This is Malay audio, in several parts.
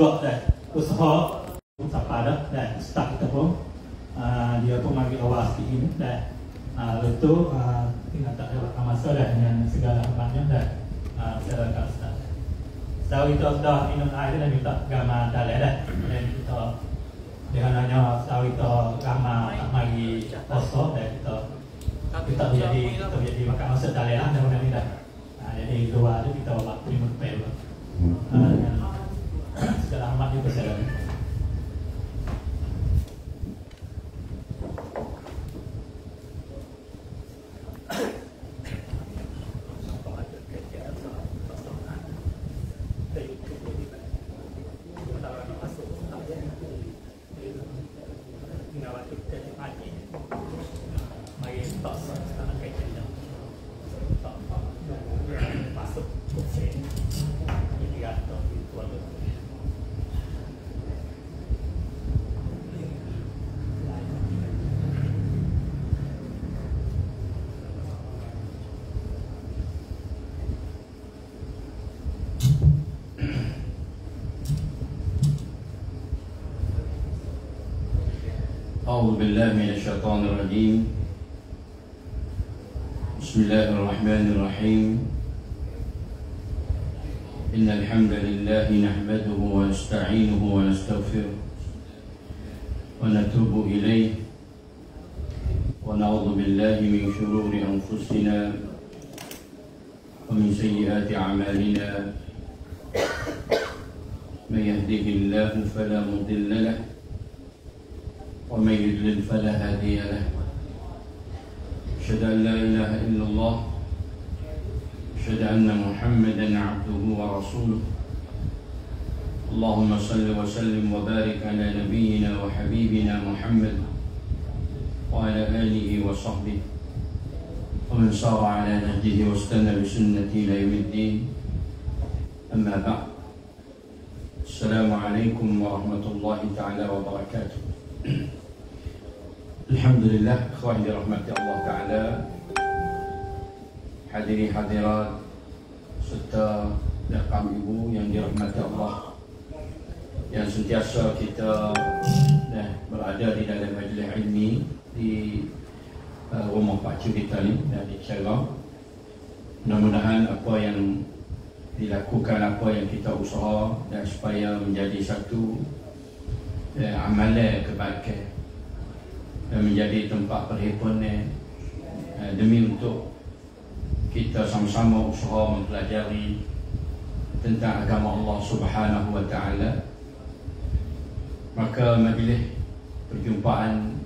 juga dah usaha siapa dah dah start kita pun uh, dia pun ambil awal sikit dah uh, lepas tu uh, tinggal tak lewat masa dah dengan segala hormatnya dah uh, saya akan start. So kita sudah minum air dan kita gambar dalai dah dan kita dengan hanya so kita gambar tak mari kosong dan kita kita menjadi kita menjadi makan masa dalai lah dan dah uh, jadi dua tu kita buat lima pel uh, segala hormat juga بالله من الشيطان الرجيم. بسم الله الرحمن الرحيم. إن الحمد لله نحمده ونستعينه ونستغفره ونتوب إليه. ونعوذ بالله من شرور أنفسنا ومن سيئات أعمالنا. من يهده الله فلا مضل له ومن يضلل فلا هادي له. أشهد أن لا إله إلا الله. أشهد أن محمدا عبده ورسوله. اللهم صل وسلم وبارك على نبينا وحبيبنا محمد وعلى آله وصحبه. ومن سار على نهجه واستنى بسنته إلى يوم الدين. أما بعد السلام عليكم ورحمة الله تعالى وبركاته. Alhamdulillah Ikhwan dirahmati Allah Ta'ala Hadiri hadirat Serta Dakam ibu yang dirahmati Allah Yang sentiasa kita dah Berada di dalam majlis ilmi Di uh, rumah Pak Cik kita ni Dan di Cerah Mudah-mudahan apa yang Dilakukan apa yang kita usaha Dan supaya menjadi satu uh, Amalan kebaikan menjadi tempat perhimpunan uh, demi untuk kita sama-sama usaha mempelajari tentang agama Allah Subhanahu wa taala. Maka majlis perjumpaan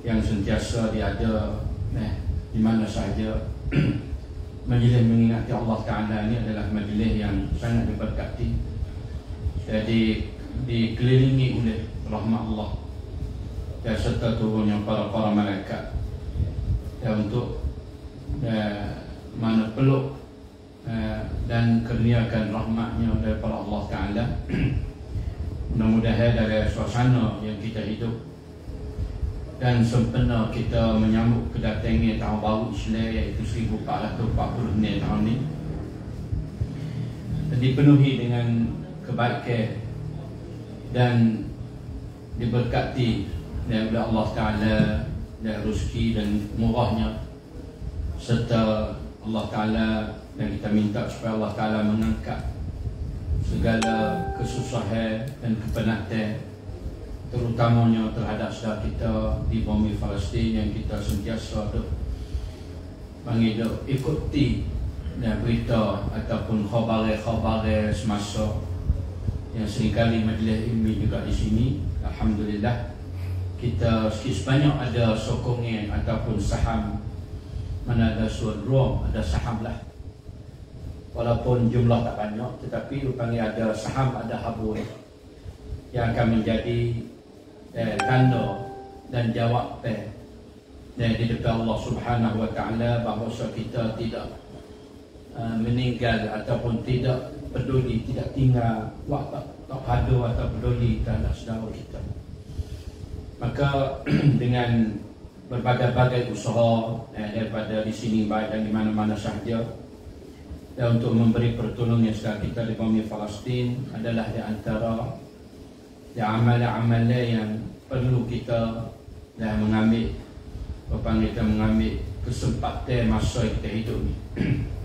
yang sentiasa diada eh, di mana sahaja majlis mengingati Allah Taala ini adalah majlis yang sangat diberkati. Jadi dikelilingi oleh rahmat Allah dan serta turunnya para-para malaikat. Dan untuk uh, mana peluk uh, dan kurniakan rahmatnya daripada Allah Ta'ala. Mudah-mudahan dari suasana yang kita hidup dan sempena kita menyambut kedatangan tahun baru Islam iaitu 1440 tahun ini dipenuhi dengan kebaikan dan diberkati daripada Allah Ta'ala dan rezeki dan murahnya. Serta Allah Ta'ala dan kita minta supaya Allah Ta'ala mengangkat segala kesusahan dan kepenatan terutamanya terhadap saudara kita di bumi Palestin yang kita sentiasa duk panggil duk ikuti dan berita ataupun khabar-khabar semasa yang seringkali majlis ilmi juga di sini. Alhamdulillah kita sebanyak ada sokongan ataupun saham. Mana ada suat ruang ada saham lah. Walaupun jumlah tak banyak tetapi rupanya ada saham ada habur yang akan menjadi eh, tanda dan jawab eh, dan di depan Allah Subhanahu Wa Taala bahawa kita tidak uh, meninggal ataupun tidak peduli tidak tinggal waktu tak ada atau peduli terhadap saudara kita maka dengan berbagai-bagai usaha eh, daripada di sini baik dan di mana-mana sahaja dan untuk memberi pertolongan sekarang kita di bumi Palestin adalah di antara di amalan-amalan yang perlu kita dah mengambil apa kita mengambil kesempatan masa kita hidup ni.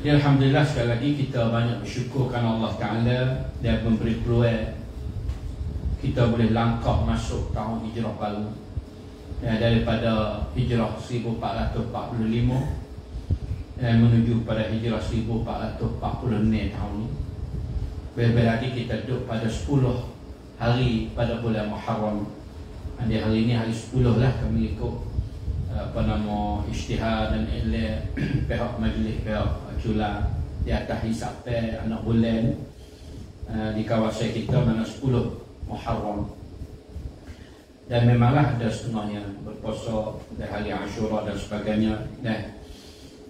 Jadi Alhamdulillah sekali lagi kita banyak bersyukurkan Allah Ta'ala Dia memberi peluang Kita boleh langkah masuk tahun hijrah baru. Ya, Daripada hijrah 1445 Dan menuju pada hijrah 1446 tahun ni. Lebih lagi kita duduk pada 10 hari pada bulan Muharram. Jadi hari ini hari 10 lah kami ikut apa nama isytihar dan ilai pihak majlis pihak cula di atas hisap anak bulan di kawasan kita mana 10 Muharram. Dan memanglah ada yang berpuasa di hari Ashura dan sebagainya. Dan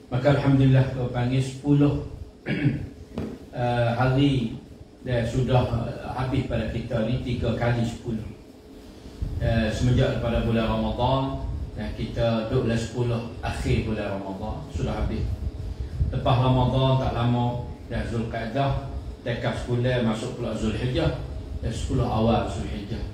maka Alhamdulillah kita panggil 10 uh, hari dan sudah uh, habis pada kita ni 3 kali 10 uh, semenjak pada bulan Ramadan dan kita duduklah 10 akhir bulan Ramadan sudah habis. Lepas Ramadan tak lama Dah Zulqa'dah Tekaf sekolah masuk pula Zulhijjah Dan 10 awal Zulhijjah.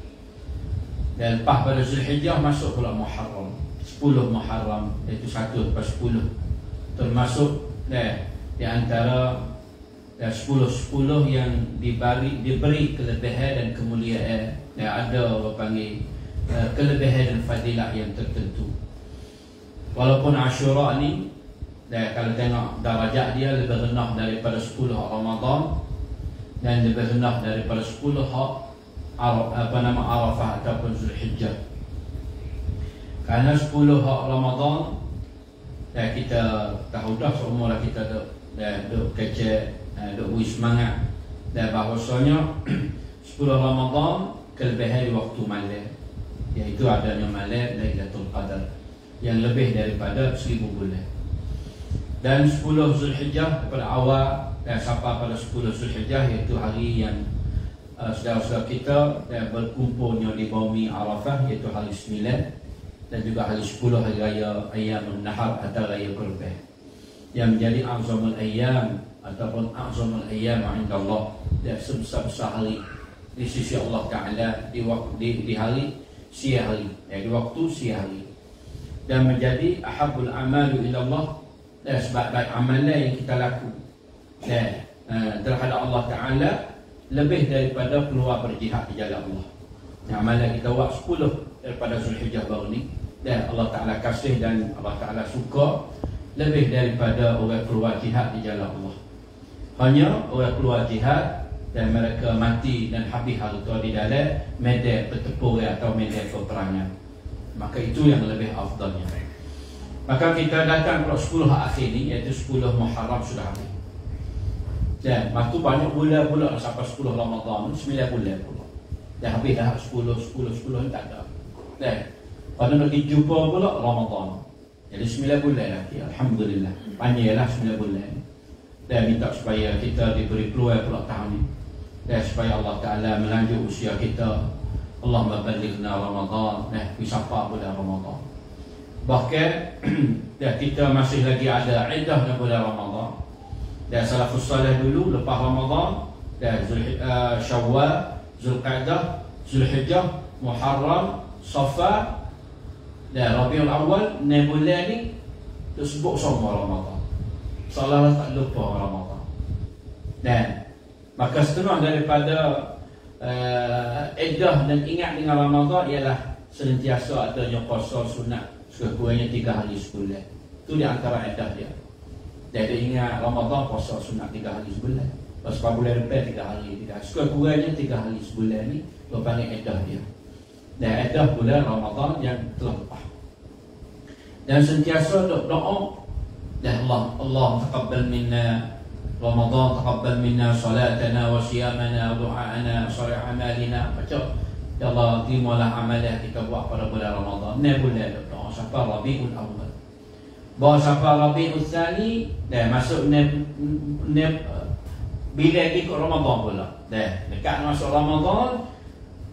Dan lepas pada Zulhijjah masuk pula Muharram. 10 Muharram Iaitu 1 lepas 10 Termasuk dah, Di antara dan 10-10 yang diberi, diberi kelebihan dan kemuliaan. Yang ada orang panggil uh, kelebihan dan fadilah yang tertentu. Walaupun Ashura ni dan kalau tengok darajat dia lebih rendah daripada 10 Ramadan dan lebih rendah daripada 10 hak apa nama Arafah ataupun Zulhijjah. Kerana 10 hak Ramadan dan kita tahu dah semua kita duk dan duk kecek duk beri semangat dan bahawasanya 10 Ramadan kelebihan waktu malam iaitu adanya malam Lailatul Qadar yang lebih daripada 1000 bulan dan 10 Zulhijjah pada awal dan sampai pada 10 Zulhijjah iaitu hari yang uh, saudara-saudara kita dan berkumpulnya di bumi Arafah iaitu hari 9 dan juga hari 10 hari raya ayam nahar atau raya kurban. Yang menjadi azamul ayam ataupun azamul ayam inda Allah dan sebesar-besar hari di sisi Allah Ta'ala di, waktu, di, di hari siang hari ya, di waktu siang hari. Dan menjadi ahabul amalu ila Allah dan sebab-sebab amalan yang kita laku dan uh, terhadap Allah Ta'ala lebih daripada keluar berjihad di jalan Allah. Yang amalan kita buat 10 daripada Zulhijjah baru ni dan Allah Ta'ala kasih dan Allah Ta'ala suka lebih daripada orang keluar jihad di jalan Allah. Hanya orang keluar jihad dan mereka mati dan habis harta di dalam medan bertempur atau medan peperangan. Maka itu yang lebih afdalnya. Maka kita datang ke 10 akhir ni Iaitu 10 Muharram sudah habis Dan waktu banyak bulan pula Sampai 10 Ramadan 9 bulan pula. Dan habis dah 10, 10, 10 ni tak ada. Dan pada nak jumpa pula Ramadan. Jadi 9 bulan lagi Alhamdulillah. Panjanglah 9 bulan. Dan minta supaya kita diberi peluang pula tahun ni. Dan supaya Allah Ta'ala melanjut usia kita. Allah membalighna Ramadan. Nah, wisapa bulan Ramadan. Bahkan dah kita masih lagi ada iddah bulan Ramadan. Dan salafus salih dulu lepas Ramadan dan Zul uh, Syawal, Zulqa'dah, Zulhijjah, Muharram, Safar dan Rabiul Awal ni bulan ni tersebut semua Ramadan. Salah tak lupa Ramadan. Dan maka setengah daripada uh, iddah dan ingat dengan Ramadan ialah senantiasa adanya puasa sunat sekurang-kurangnya tiga hari sebulan itu di antara edah dia ada ingat Ramadan puasa sunat tiga hari sebulan. Lepas bulan depan tiga hari. Tiga hari sekurang-kurangnya tiga hari sebulan ni dia panggil edah dia. Dan edah bulan Ramadan yang telah lepas dan sentiasa doa. Dan Allah Allah taqabbal minna. Ramadan taqabbal minna salatana wa siyamana wa du'aana. Salih amalina. Macam Ya Allah, terimalah amalan kita buat pada bulan Ramadan. Ni bulan doa. Sampai Rabiul Awal. Bawa sampai Rabiul Tsani dan masuk ni ni bila ikut Ramadan pula. Dah, dekat masuk Ramadan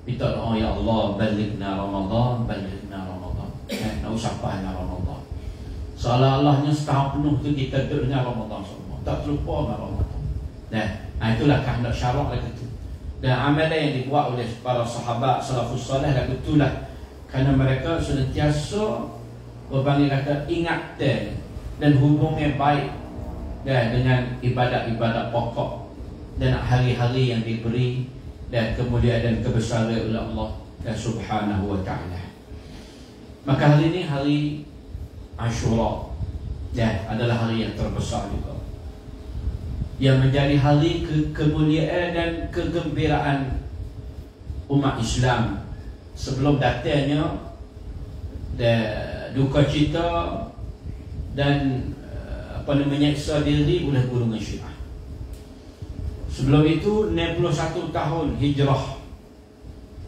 kita doa ya Allah balighna Ramadan, balighna Ramadan. Eh, nak na Ramadan. Seolah-olahnya setahun penuh tu kita duduk dengan Ramadan semua. tak terlupa dengan Ramadan. Nah, nah itulah kehendak syarak lagu itu. Dan amalan yang dibuat oleh para sahabat salafus salih lagu itulah kerana mereka sentiasa berpanggil kata ingat dan hubungnya baik dan dengan ibadat-ibadat pokok dan hari-hari yang diberi dan kemudian dan kebesaran oleh Allah dan subhanahu wa ta'ala. Maka hari ini hari Ashura dan adalah hari yang terbesar juga. Yang menjadi hari ke kemuliaan dan kegembiraan umat Islam sebelum datangnya dan duka cita dan eh, apa namanya menyeksa diri oleh golongan Syiah. Sebelum itu 61 tahun hijrah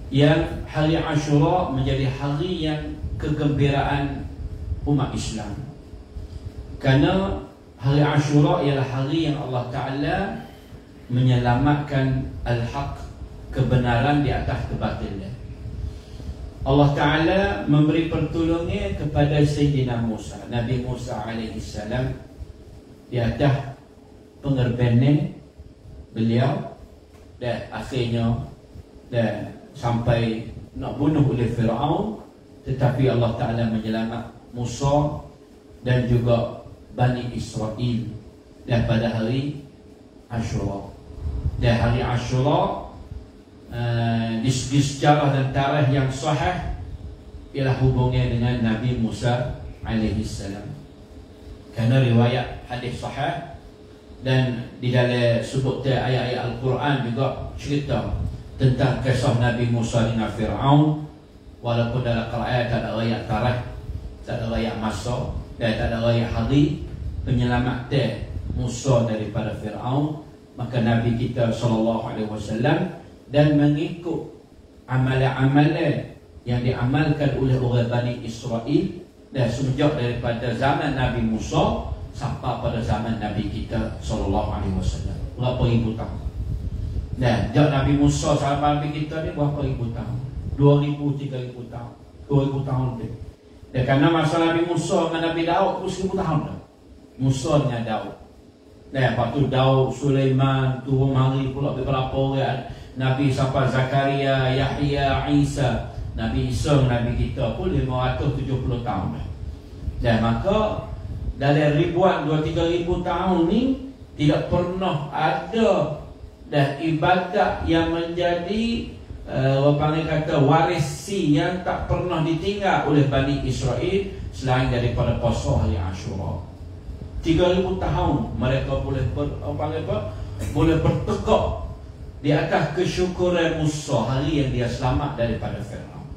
yang hari Ashura menjadi hari yang kegembiraan umat Islam. Karena hari Ashura ialah hari yang Allah Taala menyelamatkan al-haq kebenaran di atas kebatilan. Allah Ta'ala memberi pertolongan kepada Sayyidina Musa. Nabi Musa alaihi salam Di atas pengerbenan beliau Dan akhirnya Dan sampai nak bunuh oleh Fir'aun Tetapi Allah Ta'ala menyelamat Musa Dan juga Bani Israel. Dan pada hari Ashura. Dan hari Ashura Eh, di segi sejarah dan tarikh yang sahih ialah hubungnya dengan Nabi Musa alaihi salam. Kerana riwayat hadis sahih dan di dalam sebut ayat-ayat Al-Quran juga cerita tentang kisah Nabi Musa dengan Fir'aun walaupun dalam Quran tak ada ayat tarikh tak ada ayat masa dan tak ada ayat hari penyelamat Musa daripada Fir'aun maka Nabi kita sallallahu alaihi wasallam dan mengikut amalan-amalan yang diamalkan oleh orang Bani Israel dan sejak daripada zaman Nabi Musa sampai pada zaman Nabi kita sallallahu alaihi wasallam. Berapa ribu tahun? Dan sejak Nabi Musa sampai Nabi kita ni berapa ribu tahun? Dua ribu, tiga ribu tahun. Dua ribu tahun lebih. Dan kerana masa Nabi Musa dengan Nabi Daud itu seribu tahun dah. Musa dengan Daud. Dan lepas tu Daud, Sulaiman turun hari pula beberapa orang Nabi sampai Zakaria, Yahya, Isa Nabi Isa, Nabi kita pun 570 tahun. Dan maka Dalam ribuan, 2-3 ribu tahun ni Tidak pernah ada Dan ibadat yang menjadi uh, Apa kata Warisi yang tak pernah ditinggal Oleh Bani Israel Selain daripada puasa hari Ashura 3000 tahun mereka boleh ber, apa, apa, boleh bertekak di atas kesyukuran Musa hari yang dia selamat daripada Firaun.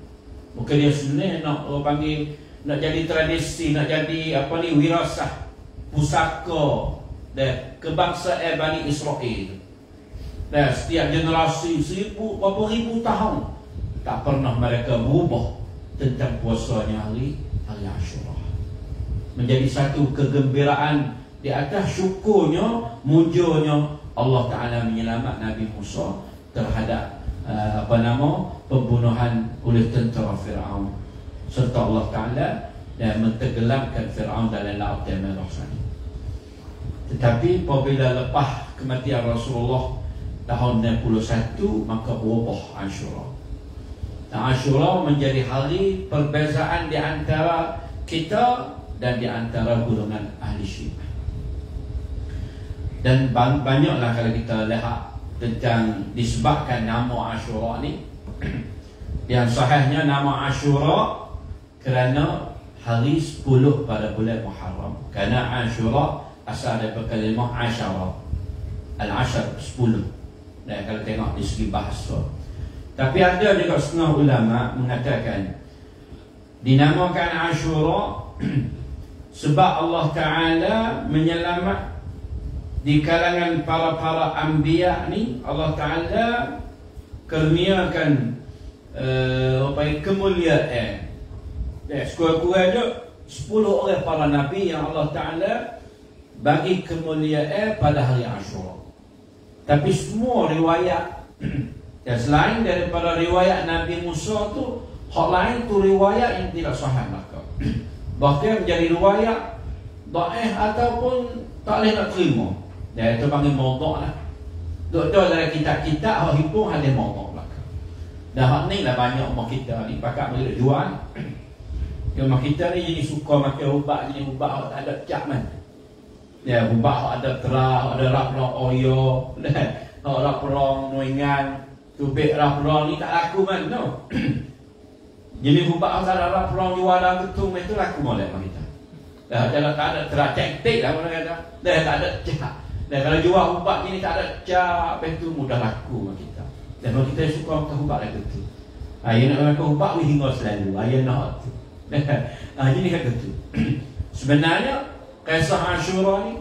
Mungkin dia sebenarnya nak orang panggil nak jadi tradisi, nak jadi apa ni wirasah pusaka dan kebangsaan Bani Israel. Dan setiap generasi seribu berapa ribu tahun tak pernah mereka berubah tentang puasanya hari hari Ashura. Menjadi satu kegembiraan di atas syukurnya, mujurnya Allah Taala menyelamat Nabi Musa terhadap uh, apa nama pembunuhan oleh tentera Firaun serta Allah Taala dan mentenggelamkan Firaun dalam laut yang merah. Tetapi apabila lepas kematian Rasulullah tahun 61 maka berubah Ashura. Dan Ashura menjadi hari perbezaan di antara kita dan di antara golongan ahli syiah. Dan banyaklah kalau kita lihat tentang disebabkan nama Ashura ni. Yang sahihnya nama Ashura kerana hari 10 pada bulan Muharram. Kerana Ashura asal daripada kalimah Ashara. Al-Ashar 10 Dan kalau tengok di segi bahasa. Tapi ada juga setengah ulama mengatakan Dinamakan Ashura Sebab Allah Ta'ala menyelamat di kalangan para-para anbiya ni Allah Taala kurniakan uh, apa yang kemuliaan. Ya, sekurang-kurang je 10 orang para nabi yang Allah Taala bagi kemuliaan pada hari Ashura. Tapi semua riwayat ya selain daripada riwayat Nabi Musa tu hak lain tu riwayat yang tidak sahih maka. Bahkan menjadi riwayat dhaif ataupun tak boleh nak terima Dan itu panggil mawduk lah. Doktor dalam kitab-kitab Hak hipung ada mawduk lah Dan hak ni lah banyak umur kita ni. Pakat boleh jual. Umur kita ni jadi suka makan ubat Jadi ubat hak tak ada cap man. Ya, ubat hak ada terah Ada rap rong oyo Hak rap rong nuingan Tubik rap rong ni tak laku man no. Jadi ubat hak tak ada rap rong jualan ketung Itu laku boleh kita. Dah kalau tak ada terah cantik lah orang kata. Dah tak ada cap. Dan kalau jual ubat ni tak ada cap, apa itu mudah laku kita. Dan kalau kita suka makan ubat lagi tu. Ha, yang nak makan ubat, we hingga selalu. Ha, yang nak tu. ha, jadi kata tu. Sebenarnya, kisah Ashura ni,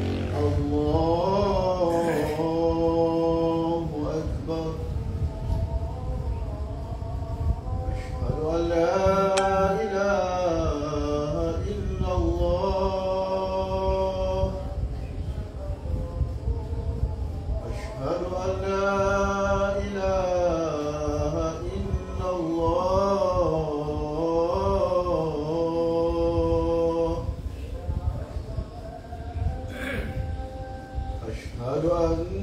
balik.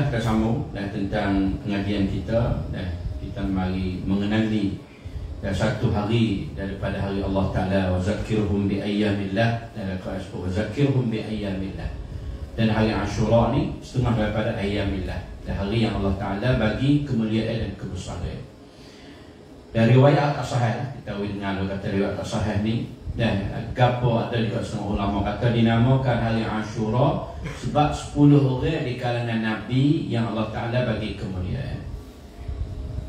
Alhamdulillah kita sambung dan tentang pengajian kita dan kita mari mengenali dan satu hari daripada hari Allah Taala wa bi ayyamillah dan qais wa bi ayyamillah dan hari Ashura ni setengah daripada ayyamillah. Dan hari yang Allah Taala bagi kemuliaan dan kebesaran. Dan riwayat tak sahih kita tahu dengar kata riwayat tak sahih ni gapo ada juga semua ulama? Kata dinamakan hari Ashura sebab 10 orang di kalangan Nabi yang Allah Ta'ala bagi kemuliaan.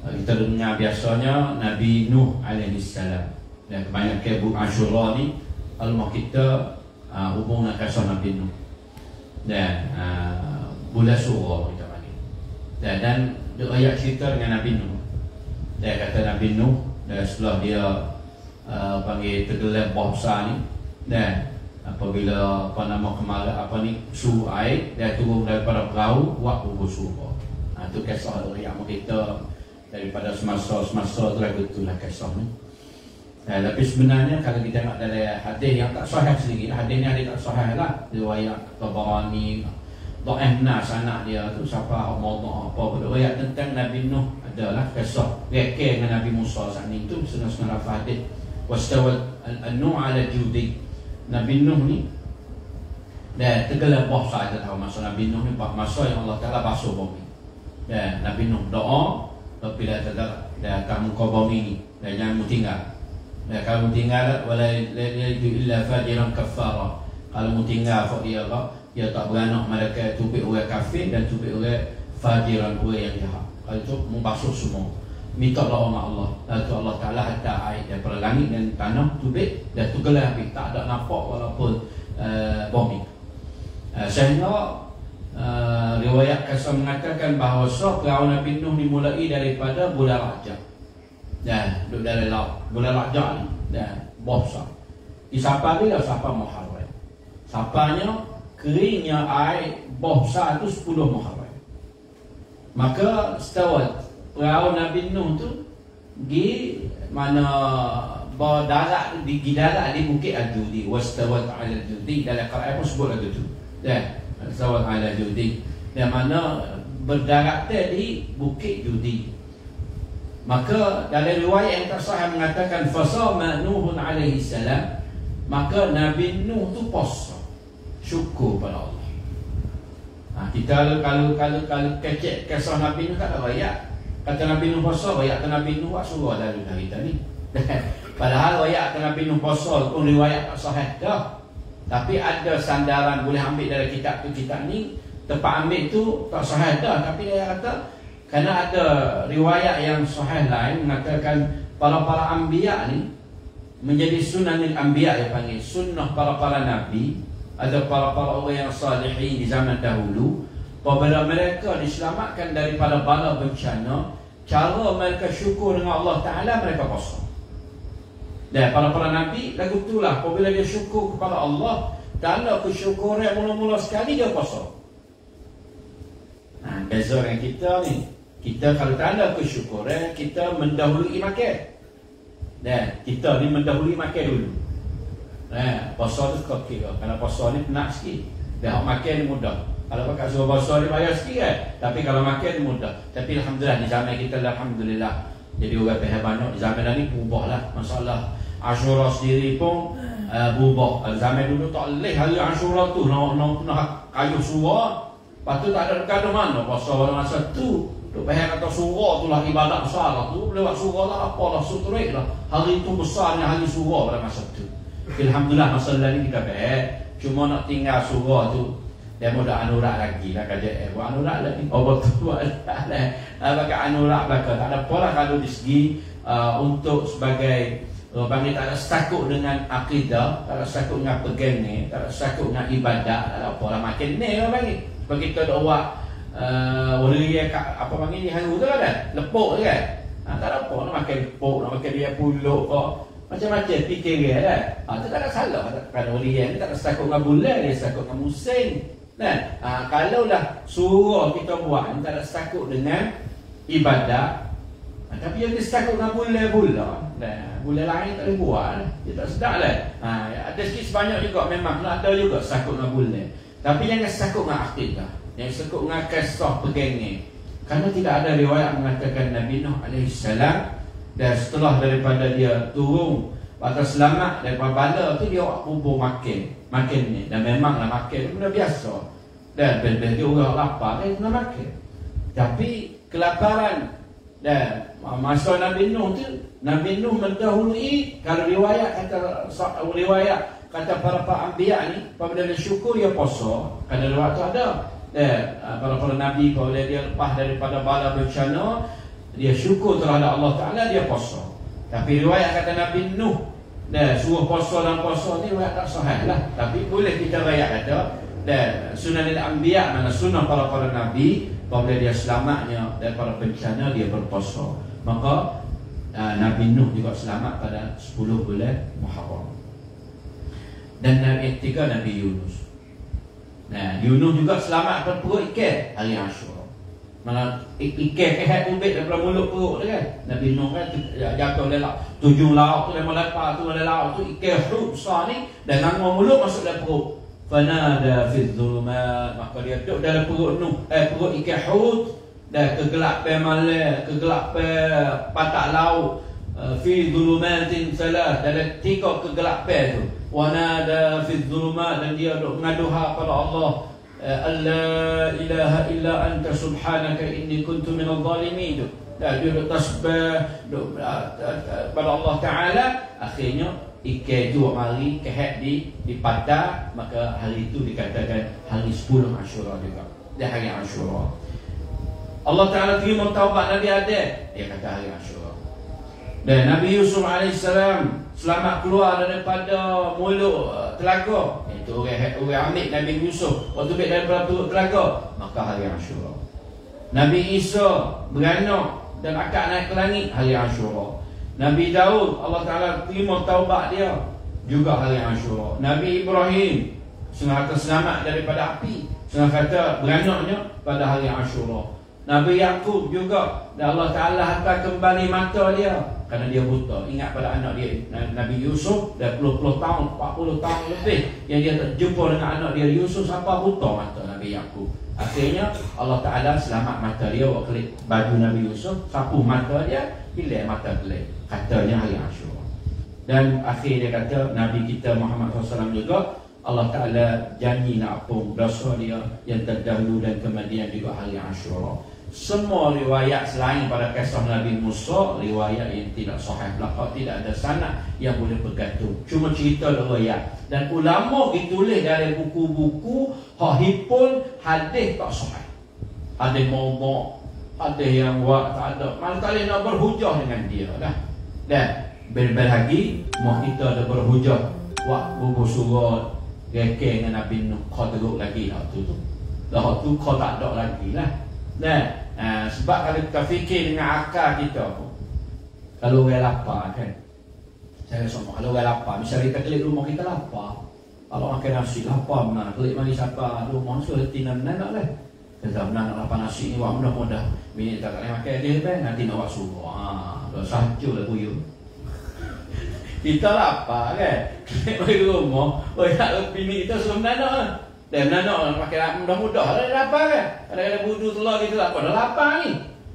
Kita dengar biasanya Nabi Nuh AS Dan kebanyakan buku Ashura ni Almah kita uh, hubung dengan kasar Nabi Nuh. Dan uh, Bulan surah kita panggil. Dan, dan ayat cerita dengan Nabi Nuh. Dia kata Nabi Nuh Dan setelah dia uh, Panggil tergelam bangsa ni Dan apabila apa nama kemarin apa ni su air dia turun daripada perahu buat bubur suhu. Ha, itu kisah yang kita daripada semasa-semasa tu lah betul lah kisah ni. Eh, tapi sebenarnya kalau kita nak dalam hadis yang tak sahih sedikit, hadis ni ada tak sahih lah. Riwayat Tabarani, Da'eh Nas anak dia tu siapa Allah apa riwayat tentang Nabi Nuh adalah kisah reke dengan Nabi Musa saat itu setengah-setengah hadis. Wastawal an-nuh ala judi Nabi Nuh ni dan tergelam bawah saja tahu masa Nabi Nuh ni masa yang Allah Taala basuh bumi. Dan Nabi Nuh doa tapi dah tak dan kamu kau bumi ni dan jangan tinggal. Ya, kalau tinggal wala yalidu illa fajiran kafara. Kalau mu tinggal fak dia apa? Dia tak beranak malaikat tubik orang kafir dan tubik orang fajiran orang yang jahat. Kalau itu mu basuh semua. Minta doa sama Allah. Lalu Allah Taala hantar air daripada langit dan tanah tubik dan tu gelap tak ada nampak walaupun uh, bumi. Uh, sehingga uh, riwayat kasar mengatakan bahawa so perawan Nabi Nuh dimulai daripada bulan Rajab. Dan duduk dari laut. Bulan Rajab ni. Dan bosan. Isapa dia siapa Muharram. Sapanya keringnya air bosan itu 10 Muharram. Maka setawat perahu Nabi Nuh tu di mana bawa darat di, di darat di bukit Al-Judi wastawat Al-Judi dalam Quran pun sebut lagu tu. Dan wastawat ala Al-Judi dan mana berdarat di bukit Judi maka dalam riwayat yang tersahih mengatakan fasama Nuhun alaihi salam maka Nabi Nuh tu puasa. Syukur pada Allah. Ha, kita kalau kalau kalau kecek kisah Nabi Nuh tak ada riwayat Kata Nabi Nuh puasa, bayat Nabi Nuh buat surah dari hari tadi. Padahal bayat Nabi Nuh puasa pun riwayat tak sahih dah. Tapi ada sandaran boleh ambil dari kitab tu kitab ni. Tempat ambil tu tak sahih dah. Tapi dia kata, kerana ada riwayat yang sahih lain mengatakan para-para ambiya ni menjadi sunnah ambiya yang panggil sunnah para-para nabi ada para-para orang yang salihin di zaman dahulu Apabila mereka diselamatkan daripada bala bencana Cara mereka syukur dengan Allah Ta'ala mereka puasa Dan para-para Nabi lagu itulah. Apabila dia syukur kepada Allah Tanda kesyukuran mula-mula sekali dia puasa Nah, beza dengan kita ni. Kita kalau tanda kesyukuran Kita mendahului makan. Dan kita ni mendahului makan dulu. Nah, puasa tu kau kira. Kerana puasa ni penat sikit Dan makan ni mudah kalau pakai suruh bahasa dia bayar sikit kan? Tapi kalau makan mudah. Tapi Alhamdulillah di zaman kita Alhamdulillah. Jadi orang pihak banyak Di zaman ni berubah lah Masalah. Ashura sendiri pun uh, Berubah Zaman dulu tak boleh Hari Ashura tu Nak, nak, nak kayu surah Lepas tu tak ada dekat mana Pasal pada masa tu. Duk pihak kata surah tu lah Ibadat besar lah tu. Lewat surah lah Apa lah Suturik lah. Hari tu besarnya Hari surah pada masa tu. Alhamdulillah masalah ni kita pihak Cuma nak tinggal surah tu dia muda anurak lagi lah kaja eh buat anurak lagi oh betul. Buat lah. Pakai anurak belakang. Tak ada pola kalau di segi uh, untuk sebagai uh, bagi tak ada setakut dengan akidah tak ada setakut dengan pegang ni tak ada setakut dengan ibadah tak ada pola makin ni lah bagi. Bagi kita ada buat uh, wali apa panggil ni haru tu lah kan? Lepuk kan? Ha, tak ada apa nak makan lepuk nak makan dia puluk kok. Macam-macam fikir dia kan ha, tak ada salah. Kan wali ni tak ada setakut dengan bulan dia setakut dengan musim Kan? Ha, kalaulah suruh kita buat tak ada takut dengan ibadat ha, tapi yang dia takut dengan bulan pula nah, bulan lain tak boleh buat. Dia tak sedap lah ha, ada sikit sebanyak juga memang ada juga takut dengan bulan tapi jangan takut dengan akidah yang takut dengan kisah pegangnya kerana tidak ada riwayat mengatakan Nabi Nuh AS dan setelah daripada dia turun Pada selamat daripada bala tu dia bubur makan Makan ni. Dan memanglah makan itu benda biasa. Dan bila orang lapar dia kena makan tapi kelaparan dan masa Nabi Nuh tu Nabi Nuh mendahului kalau riwayat kata riwayat kata para para anbiya ni apabila dia syukur dia puasa. Kerana waktu ada. Dan para para nabi apabila dia lepas daripada bala bencana dia syukur terhadap Allah Taala dia puasa tapi riwayat kata Nabi Nuh dan suruh puasa dan puasa ni riwayat tak sahih lah. Tapi boleh kita riwayat kata dan sunnah al-anbiya mana sunnah para para nabi apabila dia selamatnya daripada bencana dia berpuasa. Maka uh, Nabi Nuh juga selamat pada 10 bulan Muharram. Dan Nabi ketiga Nabi Yunus. Nah Yunus juga selamat pada perut ikan hari Ashura mana ikan kehat ubik daripada mulut perut dia kan? Nabi Nuh kan jatuh oleh laut tujuh laut tu lima lepas tu oleh laut tu ikan huruf besar ni dan nama mulut masuk dalam perut. Fanada fi dhulumat maka dia duduk dalam perut nuh eh perut ikan hut dan kegelapan malam kegelapan patak laut eh, fi dhulumatin salah dalam tiga kegelapan tu. Wanada fi dhulumat dan dia duduk mengaduha kepada Allah alla ilaha illa anta subhanaka inni kuntu minadh dhalimin tu dah dia duk tasbih duk pada Allah taala. Akhirnya ikai dua hari kehat di di patah maka hari itu dikatakan hari 10 Ashura juga. Dia hari Ashura. Allah Taala terima taubat Nabi Adam. Dia kata hari Ashura dan Nabi Yusuf AS selamat keluar daripada mulut uh, telaga itu orang, orang ambil Nabi Yusuf. Waktu ambil daripada telaga maka hari Ashura. Nabi Isa beranak dan akak naik ke langit hari Ashura. Nabi Daud Allah Ta'ala terima taubat dia juga hari Ashura. Nabi Ibrahim Setengah kata selamat daripada api Setengah kata beranaknya pada hari Ashura. Nabi Yaakob juga dan Allah Ta'ala hantar kembali mata dia Kerana dia buta. Ingat pada anak dia Nabi Yusuf Dah puluh-puluh tahun 40 tahun lebih Yang dia tak jumpa dengan anak dia Yusuf Sampai buta mata Nabi Yaakob Akhirnya Allah Ta'ala selamat mata dia Waktu baju Nabi Yusuf Sapu mata dia Pilih mata pilih Katanya hari Ashura Dan akhir dia kata Nabi kita Muhammad SAW juga Allah Ta'ala janji nak apung dosa dia Yang terdahulu dan kemudian juga hari Ashura semua riwayat selain pada kisah Nabi Musa riwayat yang tidak sahih belaka tidak ada sanad yang boleh bergantung. Cuma cerita riwayat. Dan ulama ditulis dari buku-buku hak hipun hadis tak sahih. Ada maudhu ada yang buat tak ada. Mana tak boleh nak berhujah dengan dia dah. Dan ber-ber lagi mau kita ada berhujah. Buat buku surat rekeng dengan Nabi Nuh. Kau teruk lagi lah tu tu. Dah tu kau tak ada lagi lah. Dan Ha, sebab kalau kita fikir dengan akal kita Kalau orang lapar kan Saya sama kalau orang lapar Misalnya kita klik rumah kita lapar Kalau makan nasi lapar benar. Klik mari siapa rumah tu letih nak nak lah Kita benar nak lapar nasi ni Wah mudah-mudah. Minit tak boleh makan dia kan? Nanti nak buat suruh. Haa Sahaja lah puyuh. Kita lapar kan? Mari rumah Oh ya bini kita suruh dan nak pakai mudah-mudah lah dia lapar kan. Kadang-kadang budu telur gitu lah. Kau dah lapar ni.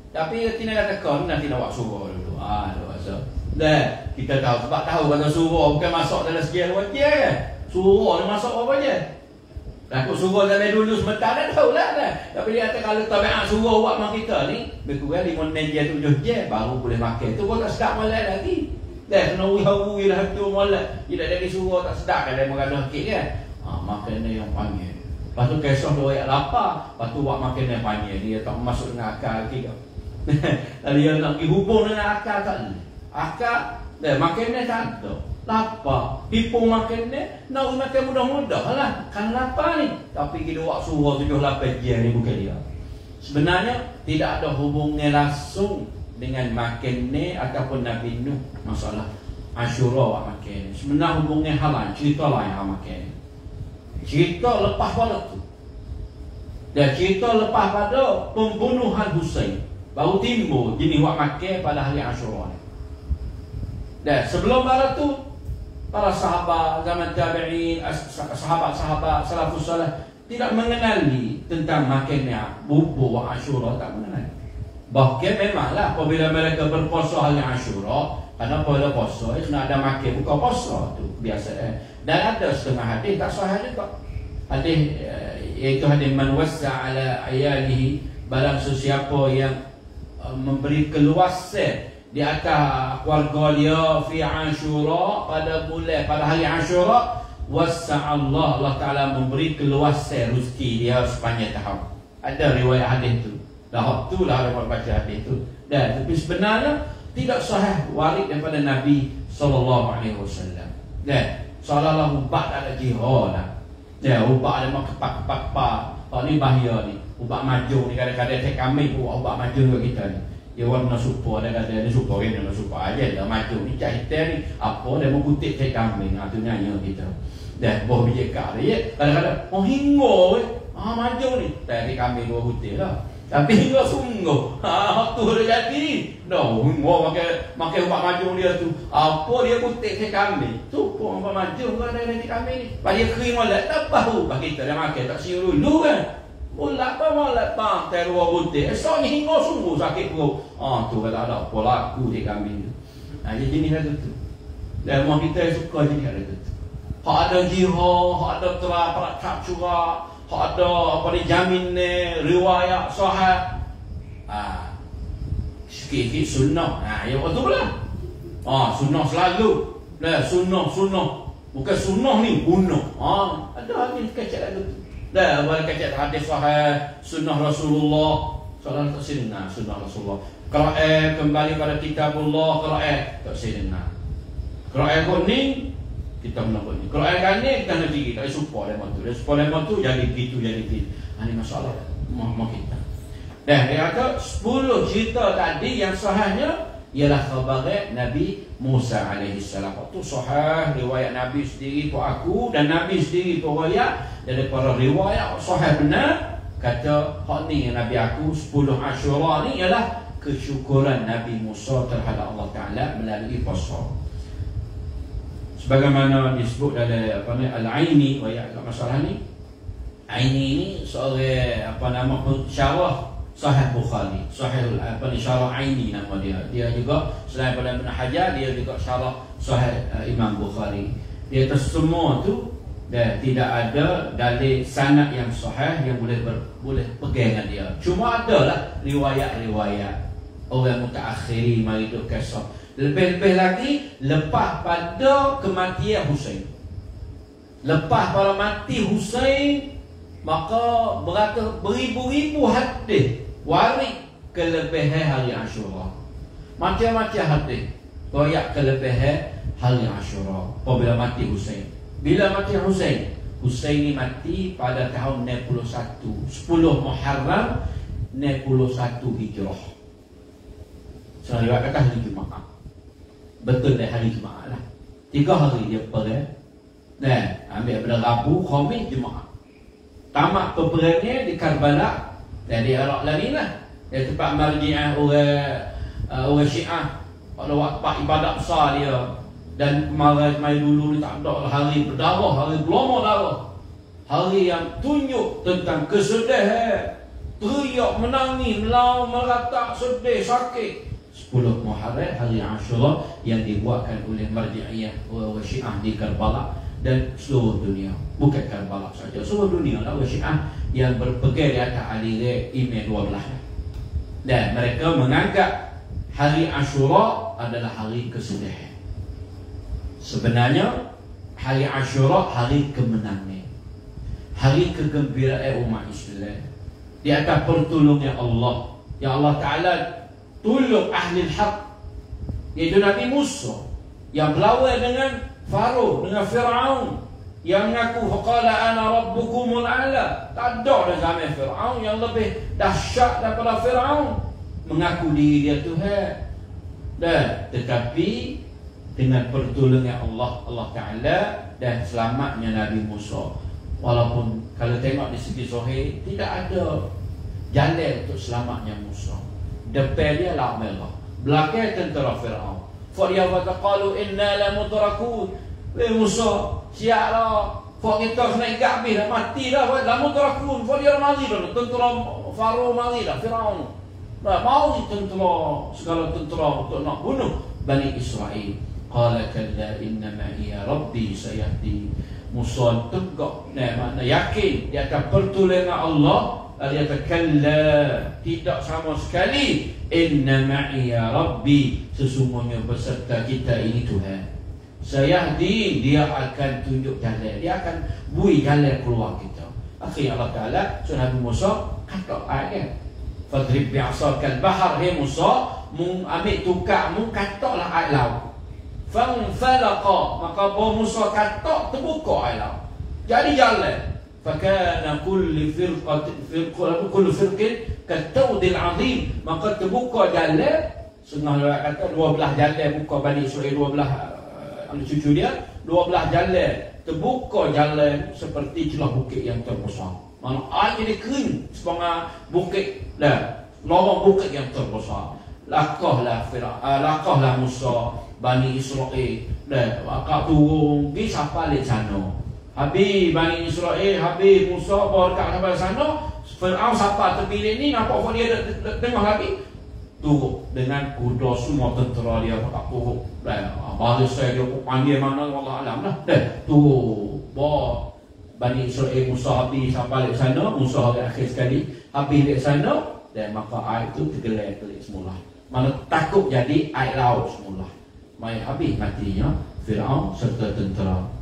Tapi Tina kata kau nanti nak buat suruh dulu. Ah, tu masa. Dan kita tahu sebab tahu kata suruh bukan masuk dalam segi wajib kan. Suruh dia masuk apa je. Aku suruh zaman dulu sebentar dah tahu lah dah. Tapi dia kata kalau tabiat suruh buat mak kita ni, berkurang lima enam je tujuh je baru boleh makan. Tu pun tak sedap molek lagi. Dah kena wuih-wuih lah tu molek. Dia dah jadi suruh tak sedap kan dia mengaduh sikit kan ha, makanan yang panggil. Lepas tu kesah dua ayat lapar Lepas tu buat makanan yang panggil. Dia tak masuk dengan akal lagi Lalu dia nak pergi hubung dengan akal tak Akal Dia makanan tak ada. Lapar. Hipung makanan Nak makan mudah-mudah lah. Kan lapar ni. Tapi kita buat suruh tujuh lapar dia ni bukan dia. Sebenarnya Tidak ada hubungan langsung Dengan makanan Ataupun Nabi Nuh Masalah. Ashura buat makan Sebenarnya hubungan halal Cerita lain yang makan cerita lepas pada tu. Dan cerita lepas pada pembunuhan Husain baru timbul jenis wak makan pada hari Ashura ni. Dan sebelum pada tu para sahabat zaman tabi'in sahabat-sahabat salafus salih tidak mengenali tentang makannya bubur wak Ashura tak mengenali. Bahkan memanglah apabila mereka berpuasa hari Ashura kerana pada puasa kena ada makan buka puasa tu biasa eh dan ada setengah hadis tak sahih juga. Hadis eh, iaitu hadis man wassa ala ayalihi barang sesiapa yang uh, memberi keluasan di atas keluarga dia fi Ashura pada bulan pada hari Ashura wassa Allah Allah Taala memberi keluasan rezeki dia sepanjang tahun. Ada riwayat hadis tu. Dah tu lah orang baca hadis tu. Dan tapi sebenarnya tidak sahih warid daripada Nabi sallallahu alaihi wasallam. Dan Seolah-olah ubat tak ada jihad lah. Ya, ubat ada mak kepak-kepak-kepak. Oh ni bahaya ni. Ubat maju ni kadang-kadang cek kami pun ubat maju juga kita ni. Ya warna supo ada kata ni supo ni nama supo aja dah maju ni cak hitam ni. Apa dia mau kutip cek kami ah tu nyanyi kita. Dah boh biji kar ya. Kadang-kadang oh hingo ah maju ni. Tadi kami dua putih lah. Tapi hingga sungguh. Ha, tu dah jadi? No, Hingga makan makan ubat maju dia tu. Apa dia kutip ke kami Tu pun ubat maju kan ada nanti kami ni? Bagi kering malat tak tahu. Bagi kita dah makan tak siur dulu kan? Mula apa malat bang Terua kutip Esoknya hingga sungguh sakit perut. Ah tu kata ada apa laku di kami tu. Nah jadi jenis ada tu. Dan rumah kita suka jenis ada tu. Hak ada jihad Hak ada terang Perak cap curah hak ada apa ni jamin ni riwayat sahih. Ah sikit-sikit sunnah. Ha ya betul lah. Ah sunnah selalu. Dah sunnah sunnah. Bukan sunnah ni bunuh. Ah ada hadis kecil lagu tu dah boleh kecil hadis sahih sunnah Rasulullah. Soalan tak sini. Nah sunnah Rasulullah. Kalau eh kembali pada kitabullah kalau eh tak sini. Nah. Kalau eh kau ni kita menampak ni. Kalau air gani kita nak tinggi, tak support lemon tu. Dia support lemon tu jadi gitu jadi gitu. Ini masalah mau kita. Dan dia kata 10 cerita tadi yang sahihnya ialah khabar Nabi Musa alaihi salam. Itu sahih riwayat Nabi sendiri pun aku dan Nabi sendiri pun riwayat daripada riwayat sahih benar kata hak ni Nabi aku 10 Ashura ni ialah kesyukuran Nabi Musa terhadap Allah Taala melalui puasa sebagaimana disebut dalam apa ni al-aini ayat masalah ni. Aini ni seorang apa nama syarah sahih bukhari. Sahih apa ni syarah aini nama dia. Dia juga selain pada ibn hajar dia juga syarah sahih uh, imam bukhari. Dia semua tu dan tidak ada dalil sanad yang sahih yang boleh ber, boleh pegang dengan dia. Cuma adalah riwayat-riwayat orang mutaakhiri mari tu kisah lebih-lebih lagi lepas pada kematian Husain. Lepas pada mati Husain maka beratus beribu-ribu hadis waris kelebihan hari Ashura. Macam-macam hadis royak kelebihan hari Ashura apabila mati Husain. Bila mati Husain? Husain ni mati pada tahun 91, 10 Muharram 91 Hijrah. Saya kata hari Jumaat betul dari hari Jumaat lah. Tiga hari dia perang. Dan ambil pada Rabu, Khamis, Jumaat. Tamat peperangnya di Karbala dan di Iraq lagi lah. Di tempat marjiah orang uh, orang Syiah. Pada waktu ibadat besar dia. Dan kemarin main dulu ni tak ada hari berdarah, hari berlama darah. Hari yang tunjuk tentang kesedihan. Teriak, menangis, melawan, meratak, sedih, sakit. 10 Muharram hari Ashura yang dibuatkan oleh wa Syiah di Karbala dan seluruh dunia. Bukan Karbala saja seluruh dunia lah Syiah yang berpegang di atas aliran email 12 dan mereka menganggap hari Ashura adalah hari kesedihan. Sebenarnya hari Ashura hari kemenangan. Hari kegembiraan umat Islam. Di atas pertolongan Allah. Yang Allah Ta'ala tolong ahli hak iaitu Nabi Musa yang berlawan dengan Faro dengan Firaun yang mengaku faqala ana rabbukumul a'la. Tak ada dah zaman Firaun yang lebih dahsyat daripada Firaun. Mengaku diri dia Tuhan. Dan tetapi dengan pertolongan Allah Allah Taala dan selamatnya Nabi Musa. Walaupun kalau tengok di segi sahih tidak ada jalan untuk selamatnya Musa depan dia lah merah belakang tentera Firaun. Fa dia kata qalu inna la mudrakun. Eh Musa siaplah fa kita kena ingat habis dah mati dah. La mudrakun. Fa dia mati dah tentera Faraon mati dah Firaun. Dah mau tentera segala tentera untuk nak bunuh Bani Israel. Qala kalla inna ma'i rabbi sayahdi. Musa tegak nah, makna yakin dia akan pertolongan Allah Dia kata Tidak sama sekali. Inna ma'i ya Rabbi Sesungguhnya beserta kita ini Tuhan. Saya di Dia akan tunjuk jalan. Dia akan bui jalan keluar kita. Akhirnya Allah Ta'ala So Nabi Musa Kata ayat Fadrib bi'asarkan bahar Hei Musa Mung ambil tukar Mung kata lah ayat laut. Fang falaqa Maka Musa kata Terbuka ayat laut. Jadi jalan فكان كل فرقة فرق كل فرقة كالتود العظيم. ما قد تبقى جلة سنة الوقت دو بلاه جلة بقى بني إسرائيل دو بلاه أنا dua دو jalan, جلة تبقى جلة seperti celah bukit yang terbesar. Mana aja di kering sepengah bukit. Dah lorong bukit yang terbesar. Lakahlah Fira, uh, lakahlah Musa Bani Israel. Dah, akak turun di sapa sana. Habis Bani Israel, habis Musa bawa dekat sampai sana Fir'aun siapa terpilih ni Nampak pun dia tengah lagi Turuk dengan kuda semua tentera dia Tak turuk Dan baris saya dia pun panggil mana Allah Alam lah. Dan turuk Bawa Bani Israel Musa habis sampai ke sana Musa hari akhir sekali Habis ke sana Dan maka air itu tergelar telik semula. Mana takut jadi air laut semula. Mai habis matinya Fir'aun serta tentera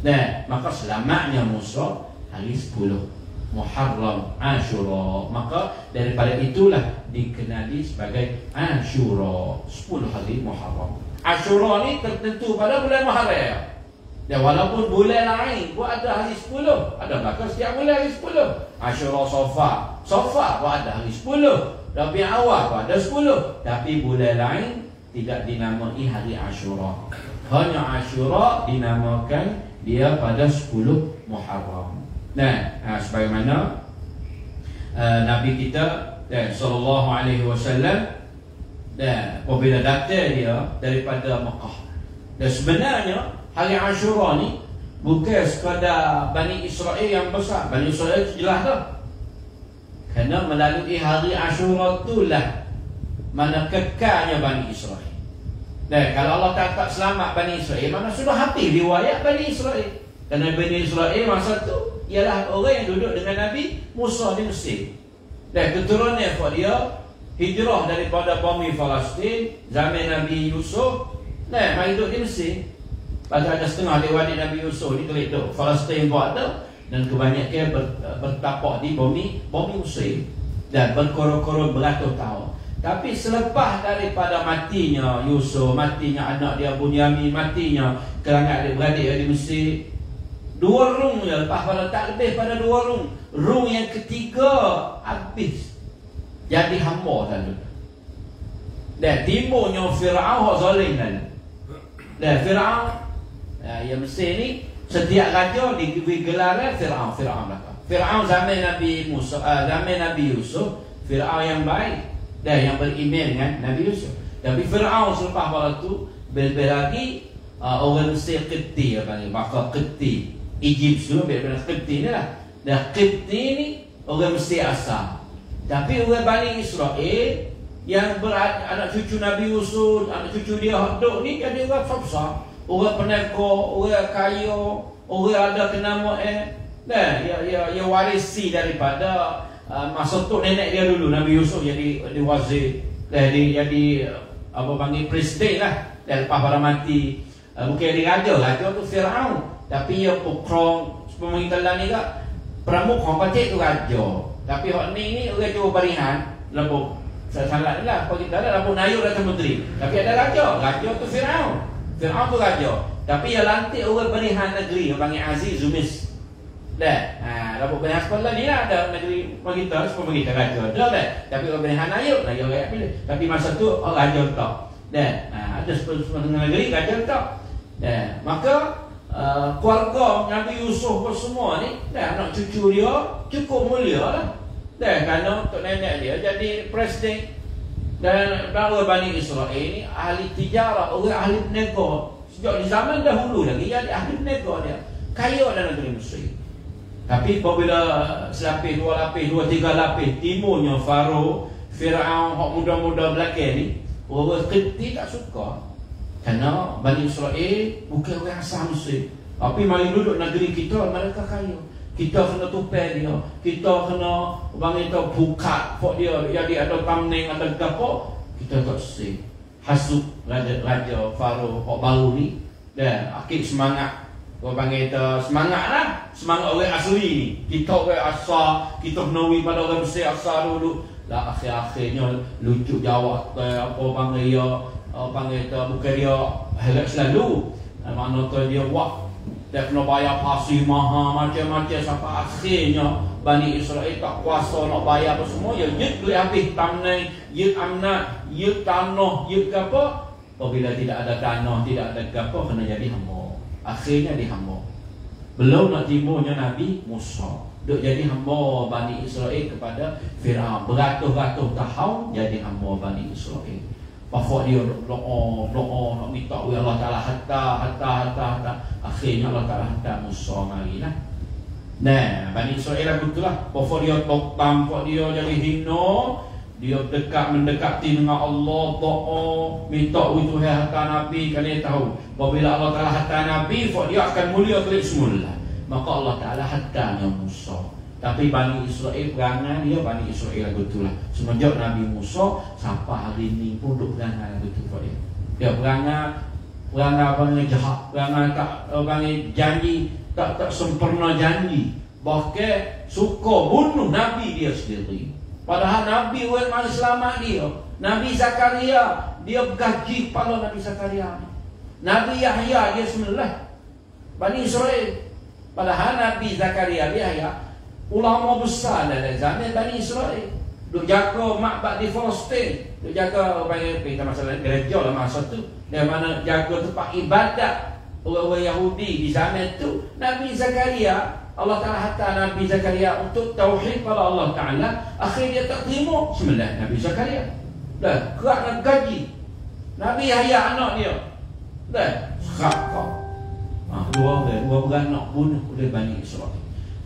Dan maka selamatnya Musa Hari 10 Muharram Ashura. Maka daripada itulah Dikenali sebagai Ashura. 10 hari Muharram. Ashura ni tertentu pada bulan Muharram. Dan walaupun bulan lain pun ada hari 10 Ada bakal setiap bulan hari 10 Ashura Sofa Sofa pun ada hari 10 Rabi awal pun ada 10 Tapi bulan lain tidak dinamai hari Ashura. Hanya Ashura dinamakan dia pada 10 Muharram Nah, ha, sebagaimana uh, Nabi kita dan sallallahu alaihi wasallam dan apabila datang dia daripada Mekah. Dan sebenarnya hari Ashura ni bukan sekadar Bani Israel yang besar. Bani Israel jelas dah. Kerana melalui hari Ashura itulah mana kekalnya Bani Israel. Dan kalau Allah tak, tak selamat Bani Israel, mana sudah habis riwayat Bani Israel. Kerana Bani Israel masa tu ialah orang yang duduk dengan Nabi Musa di Mesir. Dan keturunan dia hijrah daripada bumi Palestin zaman Nabi Yusuf dan mai duduk di Mesir. Pada ada setengah lewat Nabi Yusuf ni kelik duduk Palestin buat tu dan kebanyakan ber, bertapak di bumi bumi Mesir dan berkorok-korok beratus tahun. Tapi selepas daripada matinya Yusuf, matinya anak dia Bunyamin, matinya kerana adik-beradik di Mesir, dua rung je lepas pada tak lebih pada dua rung. Rung yang ketiga habis. Jadi hamba saja. Dan timurnya Fir'aun zalim dan dan Fir'aun Ya, yang Mesir ni setiap raja diberi gelar Firaun, Firaun belaka. Firaun zaman Nabi Musa, uh, zaman Nabi Yusuf, Firaun yang baik dan yang beriman dengan Nabi Yusuf. Tapi Firaun selepas pada tu lebih lagi uh, orang Mesir Qibti apa ni, maka Qibti. Egypt tu berbeda Qibti ni lah. Dan Qibti ni orang Mesir asal. Tapi orang Bani Israel yang berada anak cucu Nabi Yusuf, anak cucu dia hidup ni jadi orang besar orang peneko, orang kaya, orang ada kenama eh. Dan ya ya ya warisi daripada uh, masa tu nenek dia dulu Nabi Yusuf jadi di wazir. Jadi jadi apa panggil presiden lah. Dan lepas pada mati. Uh, bukan dia raja raja tu Firaun. Tapi ia pukrong pemerintahan ni tak pramuka pacik tu raja. Tapi hak ni ni orang tu barihan lepo saya salah ni lah kita ada lepo nayur datang menteri. Tapi ada raja. Raja tu Firaun. Fir'aun tu raja. Tapi yang lantik orang berihan negeri. Yang panggil Aziz Zumis Dah ha, Dapat berihan sekolah ni lah Ada negeri kita Semua kita raja Dah dah Tapi orang berihan ayuk Raja orang pilih Tapi masa tu orang raja tak Dah ha, Ada semua negeri Raja tak Dah Maka uh, Keluarga Nabi Yusuf pun semua ni Dah anak cucu dia Cukup mulia lah Dah Kerana untuk nenek dia Jadi presiden dan bahawa Bani Israel ini ahli tijarah, orang ahli nego. Sejak di zaman dahulu lagi, ahli nego dia. Kaya dalam negeri Mesir. Tapi apabila selapis, dua lapis, dua tiga lapis, timurnya Faro, Fir'aun, hak muda-muda belakang ni, orang keti tak suka. Kerana Bani Israel bukan orang asal Mesir. Tapi mari duduk negeri kita, mereka kaya. Kita kena tupai dia. Kita kena bang itu buka pok dia. Jadi ada tamning ada gapo kita tak sih. Hasut raja raja faro pok baru ni. Dan akhir semangat Kau panggil itu semangat lah. Semangat orang asli ni. Kita orang asal Kita menawi pada orang Mesir asal dulu. Lah akhir-akhirnya Lucu jawab Apa panggil dia Apa panggil itu Bukan dia Helat selalu Makna tu dia buat. Dia kena bayar pasir mahal macam-macam sampai akhirnya Bani Israel tak kuasa nak bayar apa semua. Ya yud boleh habis tanah, yud amnat, yud tanah, yud apa. Apabila tidak ada tanah, tidak ada apa Kena jadi hamba Akhirnya di hamba Belum nak timurnya Nabi Musa Duk jadi hamba Bani Israel kepada Fir'aun Beratus-ratus tahun jadi hamba Bani Israel Bahawa dia doa, doa nak minta oleh Allah Ta'ala hatta, hatta, hatta, hatta. Akhirnya Allah Ta'ala hantar Musa mari lah. Nah, Bani Israel lah betul lah. Bahawa dia toktam, bahawa dia jadi hina. Dia dekat mendekati dengan Allah doa minta itu hai hatta Nabi dia tahu. Apabila Allah Ta'ala hatta Nabi, dia akan mulia klik semula. maka Allah Taala hadanya Musa. Tapi Bani Israel perangai dia Bani Israel lagu tu lah. Semenjak Nabi Musa Sampai hari ni pun duk perangai lagu tu dia. Dia perangai Perangai apa ni jahat Perangai tak Perangai janji Tak tak sempurna janji. Bahkan Suka bunuh Nabi dia sendiri Padahal Nabi Uwait mana selamat dia. Nabi Zakaria Dia gaji kepala Nabi Zakaria. Nabi Yahya dia sembilan Bani Israel. Padahal Nabi Zakaria Yahya ulama besar dalam zaman Bani Israel. Duk jaga makbad di Palestin. Duk jaga banyak kita masalah gereja lah masa tu. Dia mana jaga tempat ibadat orang-orang Yahudi di zaman tu. Nabi Zakaria Allah Ta'ala hantar Nabi Zakaria untuk tauhid pada Allah Ta'ala. Akhirnya tak terima. Sembilan Nabi Zakaria. Dah kerak nak gaji. Nabi Yahya anak dia. Dah serak kau. Ha, dua orang dua beranak bunuh oleh Bani Israel.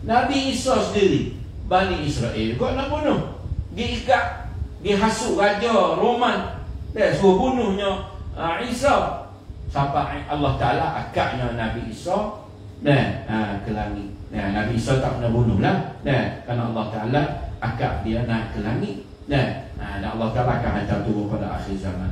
Nabi Isa sendiri Bani Israel kau nak bunuh. Dia ikat Dia hasut raja Roman. Dia suruh bunuhnya. Uh, Isa. Sampai Allah Ta'ala akaknya Nabi Isa. Dan uh, ke langit dan Nabi Isa tak pernah bunuh lah. Dan kerana Allah Ta'ala Akak dia naik ke langit. Dan uh, Allah Ta'ala akan hantar turun pada akhir zaman.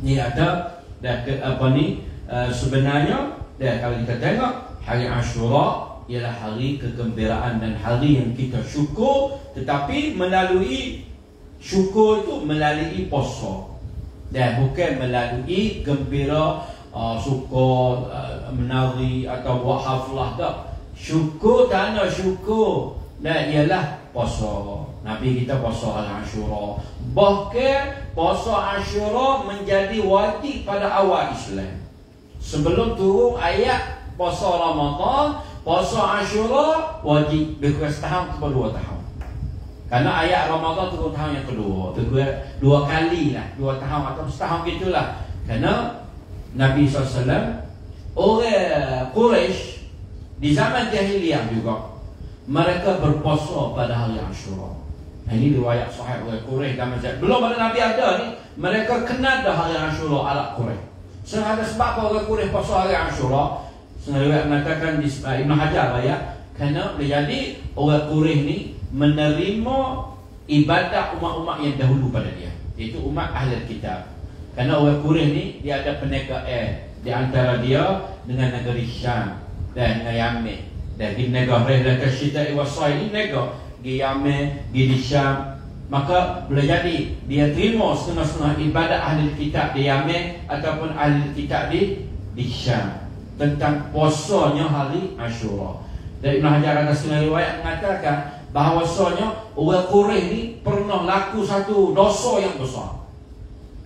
Ni ada Dan ke, apa ni uh, Sebenarnya Dan kalau kita tengok Hari Ashura ialah hari kegembiraan dan hari yang kita syukur. Tetapi melalui syukur itu melalui puasa. Dan bukan melalui gembira uh, syukur uh, menari atau buat haflah tak syukur tanda syukur dan ialah puasa Nabi kita puasa al-Ashura bahkan puasa Ashura menjadi wajib pada awal Islam sebelum turun ayat puasa Ramadan Puasa Ashura wajib lebih setahun atau dua tahun. Karena ayat Ramadan turun tahun yang kedua, kedua dua kali lah, dua tahun atau setahun gitulah. Karena Nabi SAW orang Quraisy di zaman jahiliyah juga mereka berpuasa pada hari Ashura. Nah, ini riwayat sahih oleh Quraisy zaman jahiliyah. Belum ada Nabi ada ni, mereka kenal dah hari Ashura ala Quraisy. Sebab sebab orang Quraisy puasa hari Ashura, Sengaja mengatakan di Ibn Hajar lah ya Kerana jadi orang Quraish ni Menerima ibadah umat-umat yang dahulu pada dia Itu umat ahli kitab Kerana orang Quraish ni Dia ada penegak air Di antara dia dengan negeri Syam Dan Yamin Dan di negara dan kesyita iwasai ni negara Di Yamin, di Syam Maka boleh jadi dia terima setengah-setengah ibadat ahli kitab di Yamin Ataupun ahli kitab di, di Syam tentang puasanya hari Ashura. Dan Ibn Hajar ada setengah riwayat mengatakan bahawasanya orang Quraisy ni pernah laku satu dosa yang besar.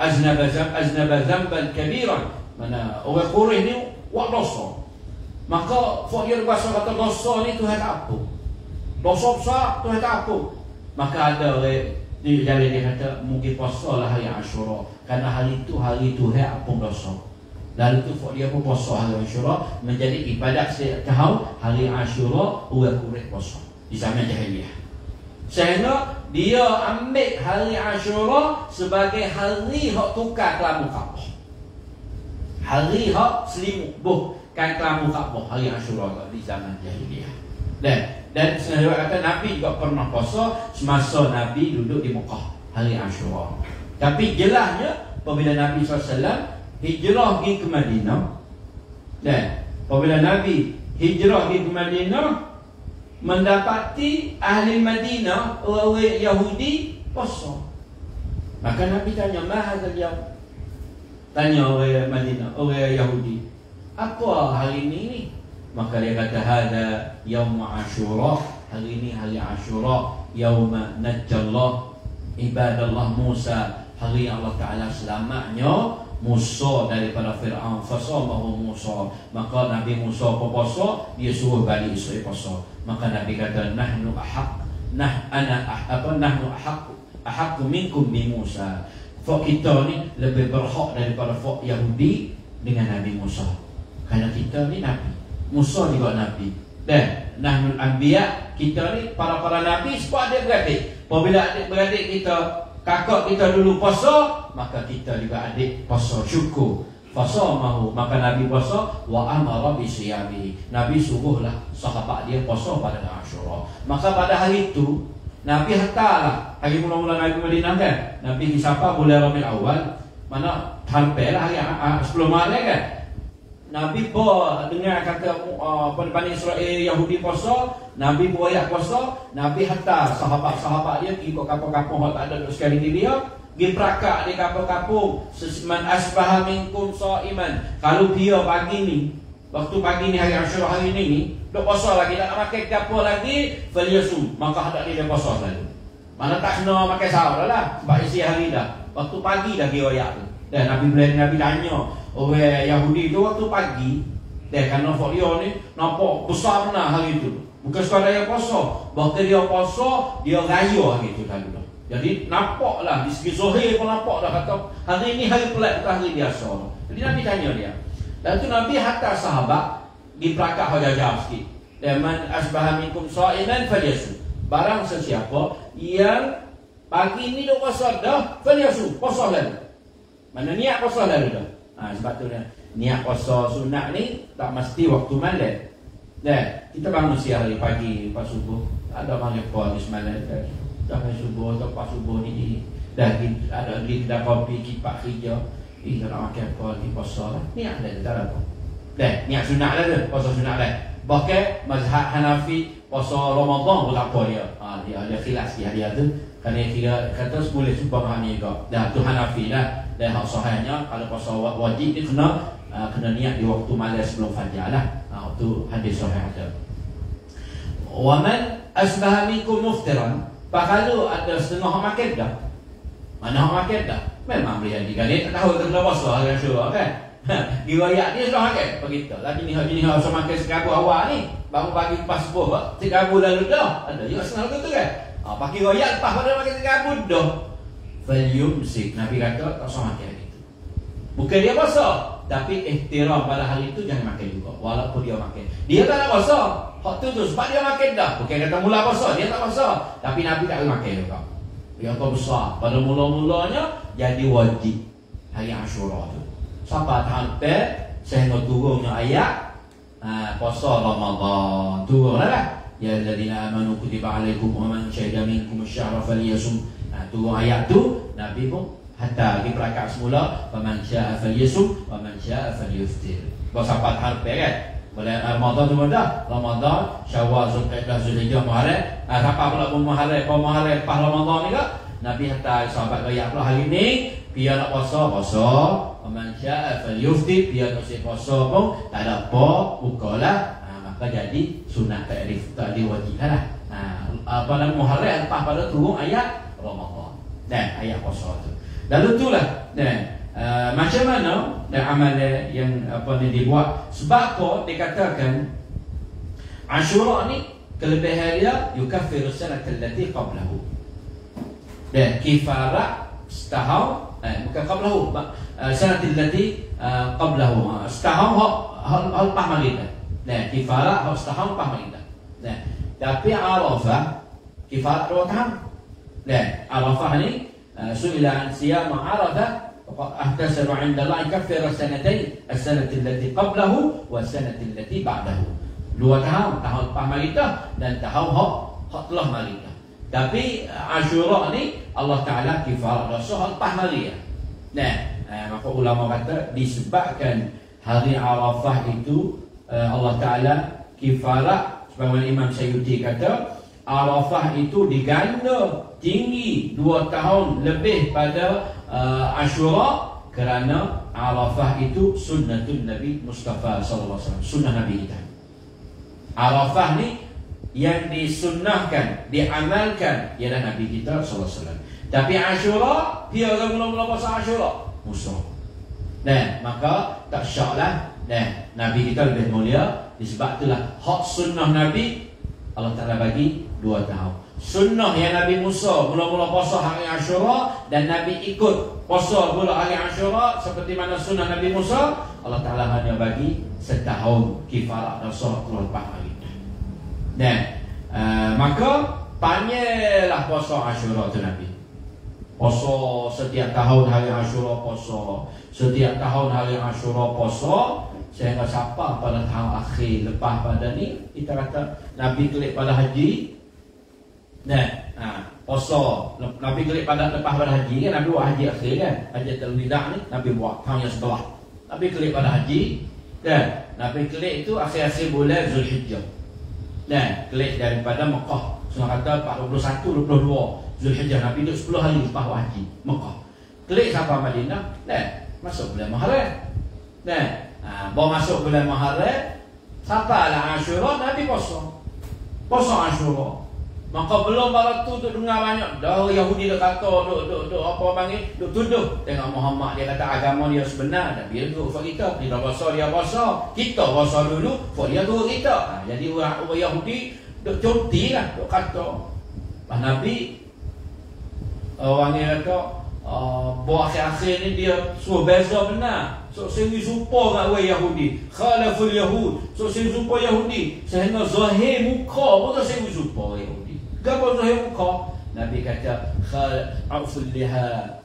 Aznaba zam aznaba zamban kabiran. Mana orang Quraisy ni buat dosa. Maka fakir bahasa kata dosa ni Tuhan tak apa. Dosa besar Tuhan tak apa. Maka ada orang di jadi dia kata mungkin puasa lah hari Ashura karena hari itu hari Tuhan apa dosa. Lalu tu dia pun puasa hari Ashura menjadi ibadat setiap tahun hari Ashura orang kurek puasa di zaman jahiliyah. Sehingga dia ambil hari Ashura sebagai hari hak tukar kelamu Kaabah. Hari hak selimut bukan kelamu Kaabah hari Ashura di zaman jahiliyah. Dan dan sebenarnya kata Nabi juga pernah puasa semasa Nabi duduk di Mekah hari Ashura. Tapi jelasnya apabila Nabi SAW hijrah pergi ke Madinah dan apabila Nabi hijrah pergi ke Madinah mendapati ahli Madinah orang Yahudi kosong maka Nabi tanya mahal dia tanya orang Madinah orang Yahudi apa hari ini ni? Maka dia kata hada yaum ashura. Hari ini hari ashura. Yaum najjallah. Ibadallah Musa. Hari Allah Taala selamatnya Musa daripada Fir'aun. Fasallahu Musa. Maka Nabi Musa puasa Dia suruh Bani Israel puasa. Maka Nabi kata Nahnu ahak Nah ana ah, apa nahnu ahak ahak minkum bi Musa. Fak kita ni lebih berhak daripada fak Yahudi dengan Nabi Musa. Kerana kita ni Nabi. Musa juga Nabi. Dan nahnu anbiya kita ni para para nabi sebab adik beradik. Apabila adik beradik kita kakak kita dulu puasa maka kita juga adik puasa syukur fasamahu maka Nabi puasa wa amara bi siyami Nabi suruhlah sahabat dia puasa pada Ashura maka pada hari itu Nabi hantarlah hari mula-mula Nabi Madinah kan Nabi siapa bulan Rabiul Awal mana hampirlah hari uh, sebelum malam kan Nabi bawa dengar kata uh, Bani Israel Yahudi puasa Nabi buaya puasa Nabi hantar sahabat-sahabat dia pergi ke kampung-kampung yang tak ada sekali di dia Pergi perakak di kampung-kampung Man asbaha minkum sa'iman. Kalau dia pagi ni Waktu pagi ni hari Ashura hari ni ni Duk puasa lagi Tak makan kapur lagi Faliyasu Maka ada dia puasa selalu. Mana tak kena makan sahur lah Sebab isi hari dah. Waktu pagi dah dia ayak tu. Dan Nabi, Nabi tanya Oh Yahudi tu waktu pagi Dan kerana dia ni Nampak besar benar hari tu Bukan sekadar yang puasa Bahkan dia puasa Dia raya hari tu selalu jadi nampaklah di segi Zohir pun nampak dah kata hari ini hari pelat bukan hari biasa. Jadi Nabi tanya dia. Dan tu Nabi hantar sahabat di pelakar hajajah sikit. Dan man asbaha minkum sa'iman falyasu. Barang sesiapa yang pagi ni duk puasa dah falyasu, puasa lalu. Mana niat puasa lalu dah. Ha, sebab tu dah. Niat puasa sunat ni tak mesti waktu malam. Dan kita bangun siang hari pagi pas subuh. Ada banyak puasa semalam tadi. Sampai subuh atau pas subuh ni Dah ada di kedai kopi kipak hijau Eh nak makan apa lagi puasa lah Niat dah tak ada apa Dah niat sunat lah tu Puasa sunat lah Bahkan mazhab Hanafi Puasa Ramadan pun tak apa dia ha, Dia ada khilas dia dia tu Kerana dia kata boleh sumpah mahani juga Dah tu Hanafi lah Dan hak sahihnya Kalau puasa wajib ni kena uh, Kena niat di waktu malam sebelum fajar lah ha, Itu hadis sahih ada Waman asbaha minkum muftiran Pahala ada setengah makan dah. Mana orang makan dah? Memang boleh jadi. Dia tak tahu kena puasa hari Asyura kan? Di wayak dia sudah makan. Begitu. Lagi ni hari ni harus makan sekabu awal ni. Baru pagi pas subuh. Sekabu lalu dah. Ada juga senang begitu kan? Ha, pagi wayak lepas pada makan sekabu dah. Valium sik. Nabi kata tak usah makan gitu. Bukan dia puasa. Tapi ihtiram pada hari itu jangan makan juga. Walaupun dia makan. Dia tak nak puasa. Hak tu tu sebab dia makan dah. Bukan kata mula puasa, dia tak puasa. Tapi Nabi tak makan juga. Yang kau besar. Pada mula-mulanya jadi wajib hari Ashura tu. Sampai sampai sehingga turunnya ayat ha, puasa Ramadan. Turunlah lah. Ya alladzina amanu kutiba alaikum wa man syahida minkum asy-syahra falyasum. Ha, turun ayat tu Nabi pun hatta di perakat semula wa man syaa falyasum wa man syaa falyuftir. Kau sampai sampai kan? Bulan Ramadan tu dah Ramadan, Syawal, Zulkaidah, Zulhijjah. Ah siapa pula pun Muharram, apa Muharram pas Ramadan ni ke? Nabi hantar sahabat raya pula hari ni, biar nak puasa, puasa. Man syaa falyufti, biar nak si puasa pun tak ada apa, bukalah. Ha, maka jadi sunat tak ada tak ada wajib lah. Ha, apa nama Muharram lepas pada turun ayat Ramadan. Dan ayat puasa tu. Lalu itulah. Dan Uh, macam mana dan amal yang apa ni dibuat sebab apa dikatakan Ashura ni kelebihan dia yukaffiru sanat allati qablahu dan kifarat setahun eh, bukan qablahu uh, sanat allati uh, qablahu uh, setahun hak hak lepas malita dan kifarat hak setahun lepas malita dan tapi Arafah kifarat dua tahun dan Arafah ni uh, suila an siyam Arafah أحتسب عند الله يكفر السنتين السنة التي قبله والسنة التي بعده dua tahun tahun lepas Malikah dan tahun hak hak telah Malikah tapi Ashura ni Allah Taala kifarat dosa hak lepas Malikah nah eh, maka ulama kata disebabkan hari Arafah itu eh, Allah Taala kifarat sebagaimana Imam Sayyidi kata Arafah itu diganda tinggi dua tahun lebih pada uh, Ashura kerana Arafah itu sunnatul Nabi Mustafa wasallam, sunnah Nabi kita. Arafah ni yang disunnahkan, diamalkan ialah Nabi kita wasallam. Tapi Ashura dia orang mula-mula puasa Ashura musuh. Dan maka tak syaklah dan Nabi kita lebih mulia disebab itulah hak sunnah Nabi Allah Taala bagi dua tahun. Sunnah yang Nabi Musa mula-mula puasa hari Ashura dan Nabi ikut puasa pula hari Ashura seperti mana sunnah Nabi Musa, Allah Taala hanya bagi setahun kifarah dosa keluar lepas hari. Dan uh, maka panjanglah puasa Ashura tu Nabi. Poso setiap tahun hari Ashura poso. Setiap tahun hari Ashura poso. Sehingga siapa pada tahun akhir lepas pada ni kita kata Nabi kelik pada haji. Nah, ha, poso Nabi kelik pada lepas pada haji kan Nabi buat haji akhir kan. Haji terlidak ni Nabi buat tahun yang setelah. Nabi kelik pada haji dan Nabi kelik itu akhir-akhir bulan Zulhijjah. Dan kelik daripada Mekah. Semua kata 41 22 Zulhijjah Nabi duduk 10 hari lepas haji Mekah. Kelik sampai Madinah dan masuk bulan Muharram. Dan ha, bawa masuk bulan Muharram sampailah Ashura Nabi puasa. Puasa Ashura. Maka belum pada tu tu dengar banyak dah Yahudi dah kata duk duk duk apa panggil? Duk tuduh. Tengok Muhammad dia kata agama dia sebenar. Dan dia duk fak kita. Kita bahasa dia bahasa kita bahasa dulu fak dia tu kita. Ha, jadi orang, orang Yahudi duk cuti lah duk kata. Pak Nabi orang yang kata uh, buat akhir-akhir ni dia suruh beza benar So supa dengan orang Yahudi. Khalaful Yahud. So sehingga supa Yahudi. Sehingga zahir muka pun tak sehingga supa Yahudi. Gapa zahir muka? Nabi kata Khalaful liha.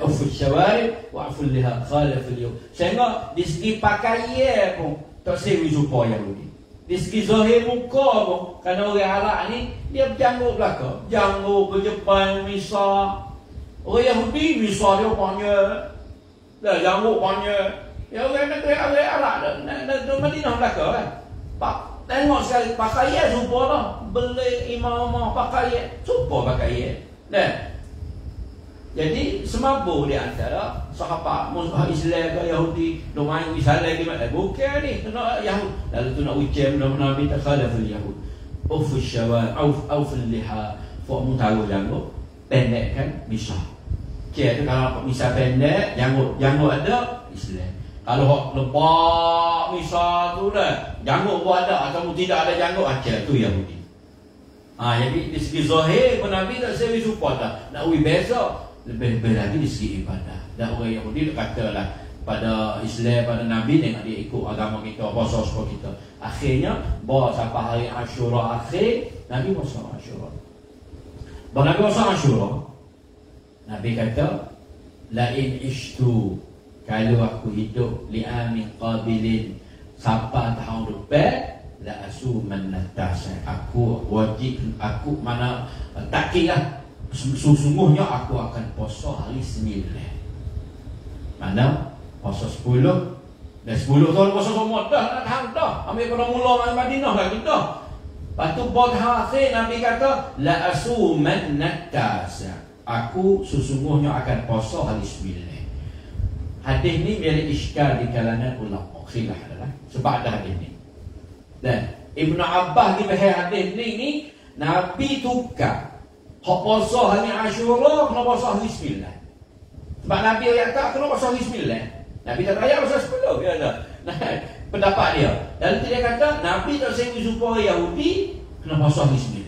Uful syawari Wa'ful liha. Khalaful Yahud. Sehingga di segi pakaian pun Tak sehingga supa Yahudi. Di segi zahir muka pun Kerana orang Arab ni Dia berjanggut belakang Janggut ke Jepang Misal Orang Yahudi Misal dia panggil Dah janggut banyak. Ya orang negeri orang Arab dah. Negeri Madinah belaka kan. Pak tengok sekali pakaian serupa lah. Beli imam-imam pakaian. Serupa pakaian. Dan jadi semabur di antara sahabat musuh Islam ke Yahudi nak main Islam lagi mana bukan ni nak Yahud lalu tu nak ucap nak Nabi tak khala fil Yahud uf syawal auf auf liha fa mutawu jango pendek tu kalau misal pendek, janggut janggut ada Islam. Kalau hok lepak misal tu dah, janggut pun ada atau tidak ada janggut aja ah, tu Yahudi. Ha, jadi di segi zahir pun Nabi tak sewi support dah. Nak wi besok lebih-lebih lagi di segi ibadah. Dan orang Yahudi kata lah pada Islam pada Nabi dengan dia ikut agama kita puasa suka kita. Akhirnya bawa sampai hari Ashura akhir Nabi puasa Ashura. Puasa Ashura. Nabi kata lain ishtu kalau aku hidup li amin qabilin sampai tahun depan la asu man aku wajib aku mana tak kira sesungguhnya aku akan puasa hari sembilan mana? Puasa sepuluh. Dan sepuluh tahun puasa semua dah nak tahu dah. Ambil pada mula masa Madinah dah. Lepas tu buat hasil Nabi kata La asu man Aku sesungguhnya akan puasa hari sembilan Hadis ni menjadi iskal di kalangan ulama. Khilaf adalah. Sebab ada hadis ni. Dan Ibn Abbas di bahaya hadis ni ni Nabi tukar. Hak puasa hari Ashura Kena puasa hari sembilan. Sebab Nabi yang tak kena puasa hari sembilan. Nabi tak raya puasa sepuluh ya, nah, Pendapat dia. Dan dia kata Nabi tak sehingga supaya Yahudi Kena puasa hari sembilan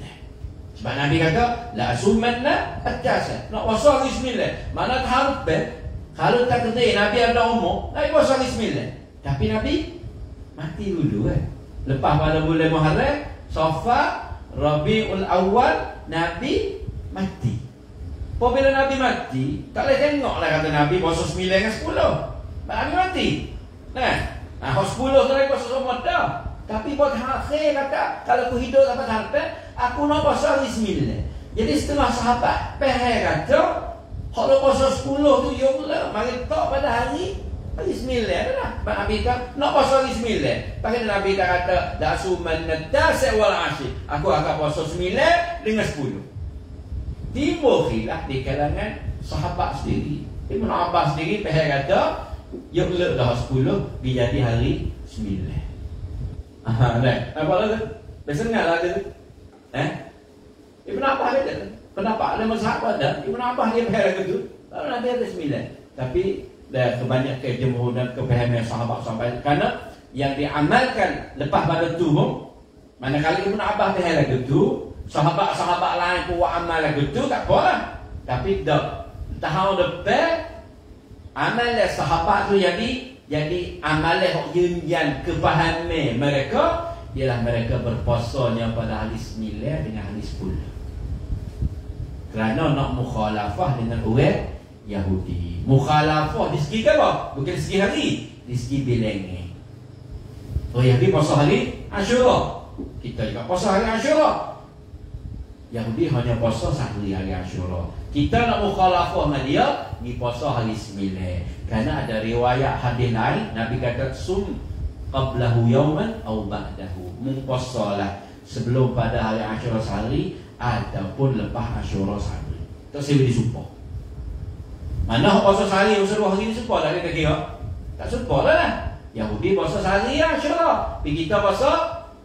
sebab Nabi kata la sumanna at-tasa. Nak puasa hari sembilan. Mana harus be? Kalau tak kata Nabi ada umur, Nabi puasa hari sembilan. Tapi Nabi mati dulu kan. Lepas pada bulan Muharram, Safar, Rabiul Awal, Nabi mati. Apabila Nabi mati, tak boleh tengok lah kata Nabi puasa sembilan dengan sepuluh. Nabi mati. Nah, nah, sepuluh tu lagi puasa semua dah. Tapi buat akhir kata Kalau aku hidup dapat harta Aku nak puasa sembilan Jadi setengah sahabat Peher kata Kalau puasa sepuluh tu Ya Allah Mari tak pada hari Hari sembilan lah Nabi kata Nak puasa hari sembilan Pakai Nabi kata Dasuman nadasek wal asyik Aku akan puasa sembilan Dengan sepuluh. Timbul khilaf di kalangan Sahabat sendiri. Ibn Abbas sendiri Peher kata Ya Allah dah sepuluh Dia jadi hari sembilan Aha, dah. Nampak lagi? Biasa ingat lagi. Eh? Ibn Abbas dia Kenapa ada masalah ada? Ibn Abbas dia faham gitu. Lalu nanti ada sembilan. Tapi dah kebanyakan jemur dan kefahaman sahabat sampai karena yang diamalkan lepas pada tubuh manakala Ibn Abbas faham lagi tu sahabat-sahabat lain pun amal lagi tu tak apa lah. Tapi dah tahun depan amal sahabat tu jadi jadi amalan yang kepahaman mereka ialah mereka berpuasanya pada hari 9 dengan hari 10. Kerana nak mukhalafah dengan orang Yahudi. Mukhalafah di segi apa? Bukan segi hari, di segi bilangan. Oh Yahudi puasa hari Ashura. Kita juga puasa hari Ashura. Yahudi hanya puasa sehari hari Ashura. Kita nak mukhalafah dengan dia, ni puasa hari sembilan. Kerana ada riwayat hadis lain, Nabi kata sum qablahu yawman aw ba'dahu. Mung puasalah sebelum pada hari Ashura sehari ataupun lepas Ashura sehari. Tak saya disumpah. Mana puasa sehari usul dua hari ni sumpah tak ada kira? Tak sumpah lah. Yahudi puasa sehari insyaAllah Tapi kita puasa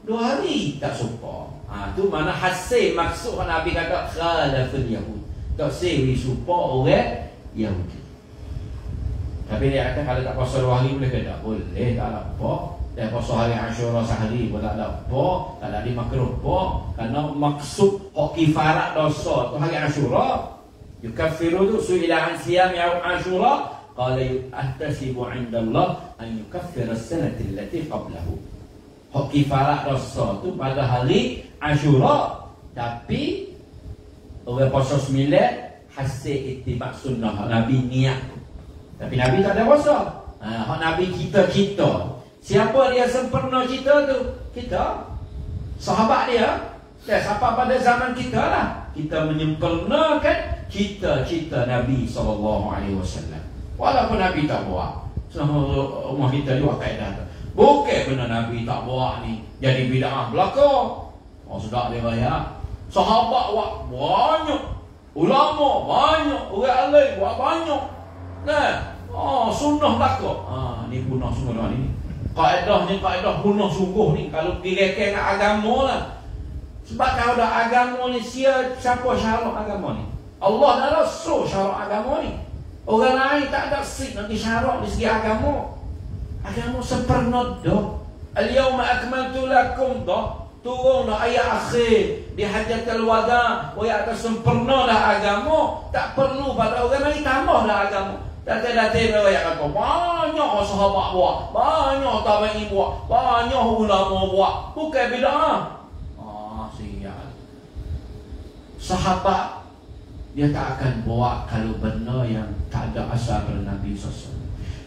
dua hari Tak sumpah ha, tu mana hasil maksud Nabi kata Khalafin Yahudi Tak sewi sumpah orang Yahudi Tapi dia kata kalau tak puasa dua hari boleh ke tak? Boleh tak apa dan puasa hari Ashura sehari pun tak ada apa Tak ada dimakruh apa Kerana maksud hak kifarat dosa tu hari Ashura Yukaffiru tu su'ilah an siyam yaum Ashura Qala ahtasibu 'inda Allah an yukaffira as-sanata allati qablahu. Hak kifarat dosa tu pada hari Ashura tapi orang puasa sembilan hasil itibak sunnah Nabi niat. Tapi Nabi tak ada puasa. Ha, Nabi kita kita. Siapa dia sempurna kita tu? Kita. Sahabat dia. Ya, siapa pada zaman kita lah. Kita menyempurnakan cita-cita Nabi SAW. Walaupun Nabi tak buat. Sama rumah kita juga kaedah tu. Bukan kena Nabi tak buat ni. Jadi bida'ah belakang Oh sudah dia bayar. Sahabat buat banyak. Ulama banyak. Orang lain buat banyak. Nah. Oh sunnah belakang Ah ni punah lah ni Kaedah ni kaedah punah sungguh ni Kalau kira-kira dengan agama lah Sebab kalau dah agama ni Siapa syarat agama ni Allah dah rasul syarat agama ni Orang lain tak ada sik nak disyarat di segi agama. Agama sepenuh dah. Al-yawma akmaltu lakum dah. Turun dah ayat akhir di hajatul wada. Oh ya sempurna dah agama. Tak perlu pada orang lain tambah dah agama. Datang-datang mereka kata banyak sahabat buat. Banyak tabi'in buat. Banyak ulama buat. Bukan bid'ah. Ah, sial. Sahabat dia tak akan bawa kalau benar yang tak ada asal dari Nabi SAW.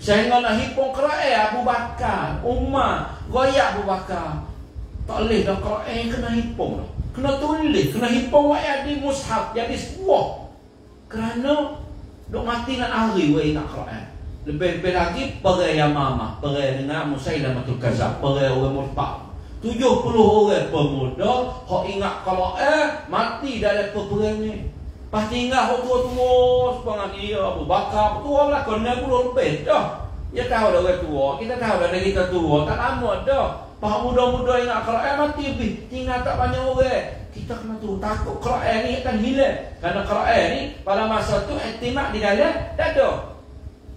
Sehingga nak hipung Quran Abu Bakar, Umar, Raya Abu Bakar. Tak boleh dah Quran kena hipung Kena tulis, kena hipung ayat di mushaf jadi sebuah. Kerana dok mati nak hari wa ingat Quran. Lebih-lebih lagi perai Yamamah, perai dengan Musailamatul Kazab, perai orang murtad. 70 orang pemuda hok ingat kalau eh mati dalam peperangan ni. Pas tinggal orang tua-tua Sepangat dia Abu Bakar Tua lah Kena puluh lebih dah Ya tahu dah orang tua Kita tahu dah kita tua Tak lama dah Pas muda-muda ingat Kalau eh mati lebih Tinggal tak banyak orang. Kita kena tu Takut kalau eh ni akan hilang. Kerana kalau eh ni Pada masa tu Etimak di dalam Dah ada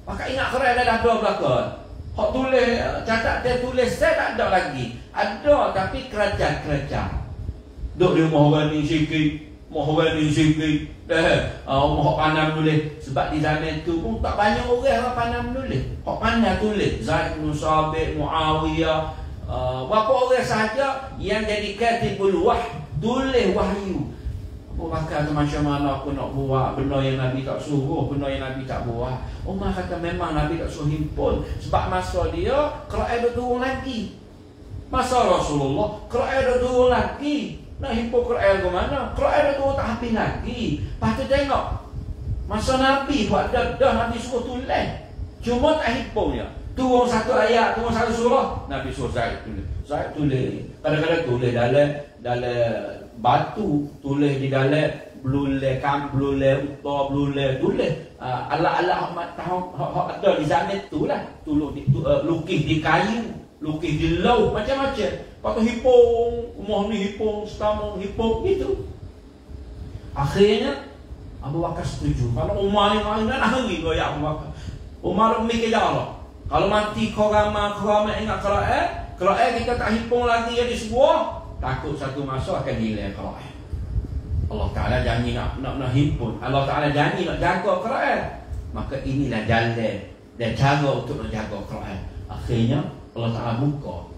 Maka ingat kalau eh dah ada belakang. Hak tulis Catat dia tulis Saya tak ada lagi. Ada Tapi kerajaan-kerajaan. Duk di rumah orang ni sikit orang ni sikit. Eh, uh, hok pandai menulis sebab di zaman tu pun tak banyak orang yang pandai menulis. Hok pandai tulis. Zaid bin Sabit, Muawiyah, uh, berapa orang sahaja yang jadi katibul wah tulis wahyu. Bakar tu macam mana aku nak buat benda yang Nabi tak suruh, benda yang Nabi tak buat. Umar kata memang Nabi tak suruh himpun sebab masa dia ada turun lagi. Masa Rasulullah ada turun lagi nak himpun Quran ke mana? Quran tu tak habis lagi. Lepas tu tengok. Masa Nabi buat dah, dah Nabi suruh tulis. Cuma tak himpun dia. Turun satu ayat, turun satu surah. Nabi suruh Zaid tulis. Zaid tulis. Kadang-kadang tulis dalam dalam batu. Tulis di dalam blule kam blule uta blule tulis uh, ala-ala hak tahu hak ada di zaman tu lah tulis di, tu, uh, lukis di kayu lukis di laut macam-macam Lepas tu hipung, rumah ni hipung, setamung hipung, gitu. Akhirnya, Abu Bakar setuju. Kalau Umar ni nak hari kau ya Abu Bakar. Umar mikir ya Allah. Kalau mati kau ramah, kau ramah ingat kalau eh, kalau eh kita tak hipung lagi jadi sebuah, takut satu masa akan hilang kalau eh. Allah Ta'ala janji nak, nak, nak himpun Allah Ta'ala janji nak jaga Quran Maka inilah jalan Dan cara untuk nak jaga Quran Akhirnya Allah Ta'ala buka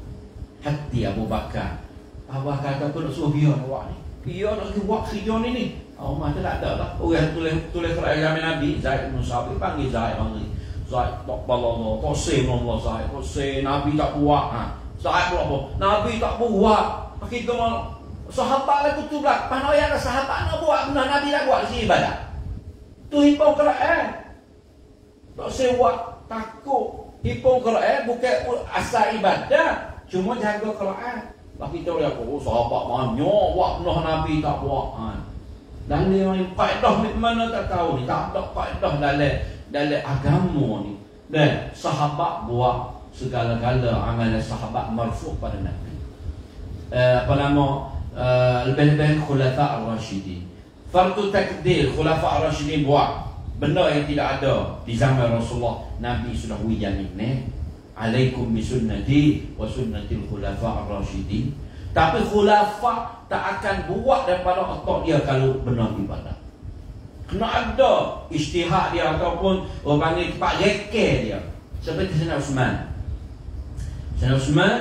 hati Abu Bakar. Bakar kata aku nak suruh biar awak ni. Biar nak buat kerja ni ni. Oh, mata tak ada lah. Orang tulis tulis Quran Nabi, Zaid bin Sabit panggil Zaid panggil. Zaid tak balAllah, tak say Allah Zaid, tak say Nabi tak buat. Ha. Zaid buat apa? Nabi tak buat. Kita mau sahabat lah kutu belak. Yang sahabat nak buat, benar Nabi tak buat si ibadah. Tu hipong Quran. Tak say buat takut. Hipong Quran bukan asal ibadah. Cuma jaga Quran. Lah kita lihat, oh sahabat banyak buat benar Nabi tak buat. Ha. Dan dia main kaedah ni mana tak tahu ni. Tak ada kaedah dalam dalam agama ni. Dan sahabat buat segala-gala amalan sahabat marfu pada Nabi. Uh, apa nama uh, lebih-lebih khulafa ar-rasyidin. Fardu takdir khulafa ar-rasyidin buat benda yang tidak ada di zaman Rasulullah. Nabi sudah wijan ni. Alaikum bisunnati wa sunnatil khulafa ar-rasyidin. Tapi khulafa tak akan buat daripada otak dia kalau benar ibadah. Kena ada istihad dia ataupun orang panggil pak jeke dia. Seperti Sayyidina Usman. Sayyidina Usman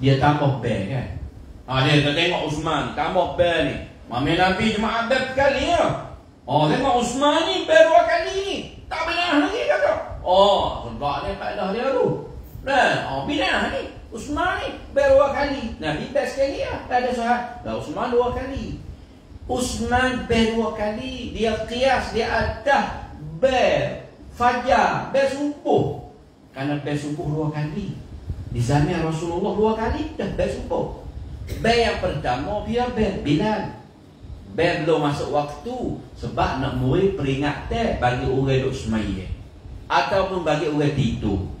dia tambah bel kan. Ah dia kita tengok Usman tambah bel ni. Mami Nabi cuma ada kali ya. Oh tengok Usman ni bel dua kali ni. Tak benar lagi kata. Oh sebab dia tak ada dia tu. Nah, oh benar ni. Usman ni ber dua kali. Nabi ber sekali ya. Tak ada sahabat. Lah Usman dua kali. Usman ber dua kali. Dia kias dia ada ber fajar, ber subuh. Karena ber subuh dua kali. Di zaman Rasulullah dua kali dah ber subuh. Ber yang pertama dia ber Bilal. Ber belum masuk waktu sebab nak murid peringatan bagi orang duk semaya. Ataupun bagi orang tidur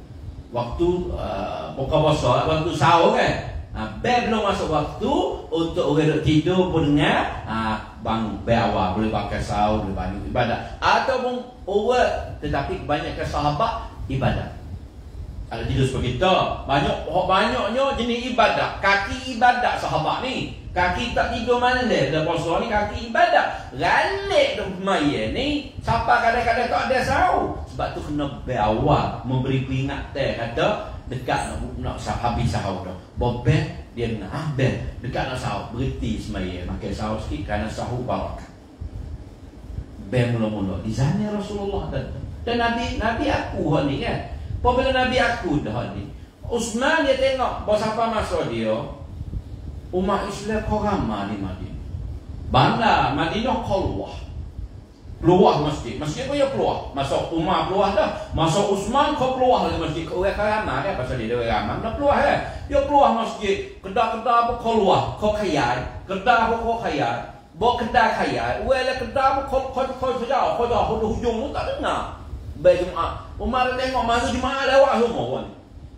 waktu uh, buka puasa waktu sahur kan ha, bel belum masuk waktu untuk orang duduk tidur pun dengar ha, bangun bel awal boleh pakai sahur boleh bangun ibadah ataupun orang tetapi kebanyakan sahabat ibadah kalau tidur seperti itu banyak banyaknya jenis ibadah kaki ibadah sahabat ni. Kaki tak tidur mana dia puasa ni kaki ibadah Ralik tu maya ni Siapa kadang-kadang tak ada sahur Sebab tu kena berawal Memberi peringatan Kata dekat nak, nak habis sahur dah. Bobet dia nak ben, Dekat nak sahur Berhenti semaya. Makan sahur sikit Kerana sahur barak Ben mula-mula. Di sana Rasulullah dan, dan Nabi Nabi aku ni kan? Apabila Nabi aku dah ni Usman dia tengok Bahawa siapa masuk dia? Umat Islam ramai di Madinah. Bandar Madinah keluar. Keluar masjid. Masjid pun ya keluar. Masuk Umar keluar dah. Masuk Usman kau keluar lagi masjid. Kau orang ramai kan pasal dia orang ramai. Dah keluar kan. Dia keluar masjid. Kedah-kedah pun keluar. Kau kaya. Kedah pun kau kaya. Bawa kedah kaya. Wala kedah pun kau kau kau saja. Kau dah hujung tu tak dengar. Baik Jumaat. Umar tengok masa Jumaat lewat semua kan.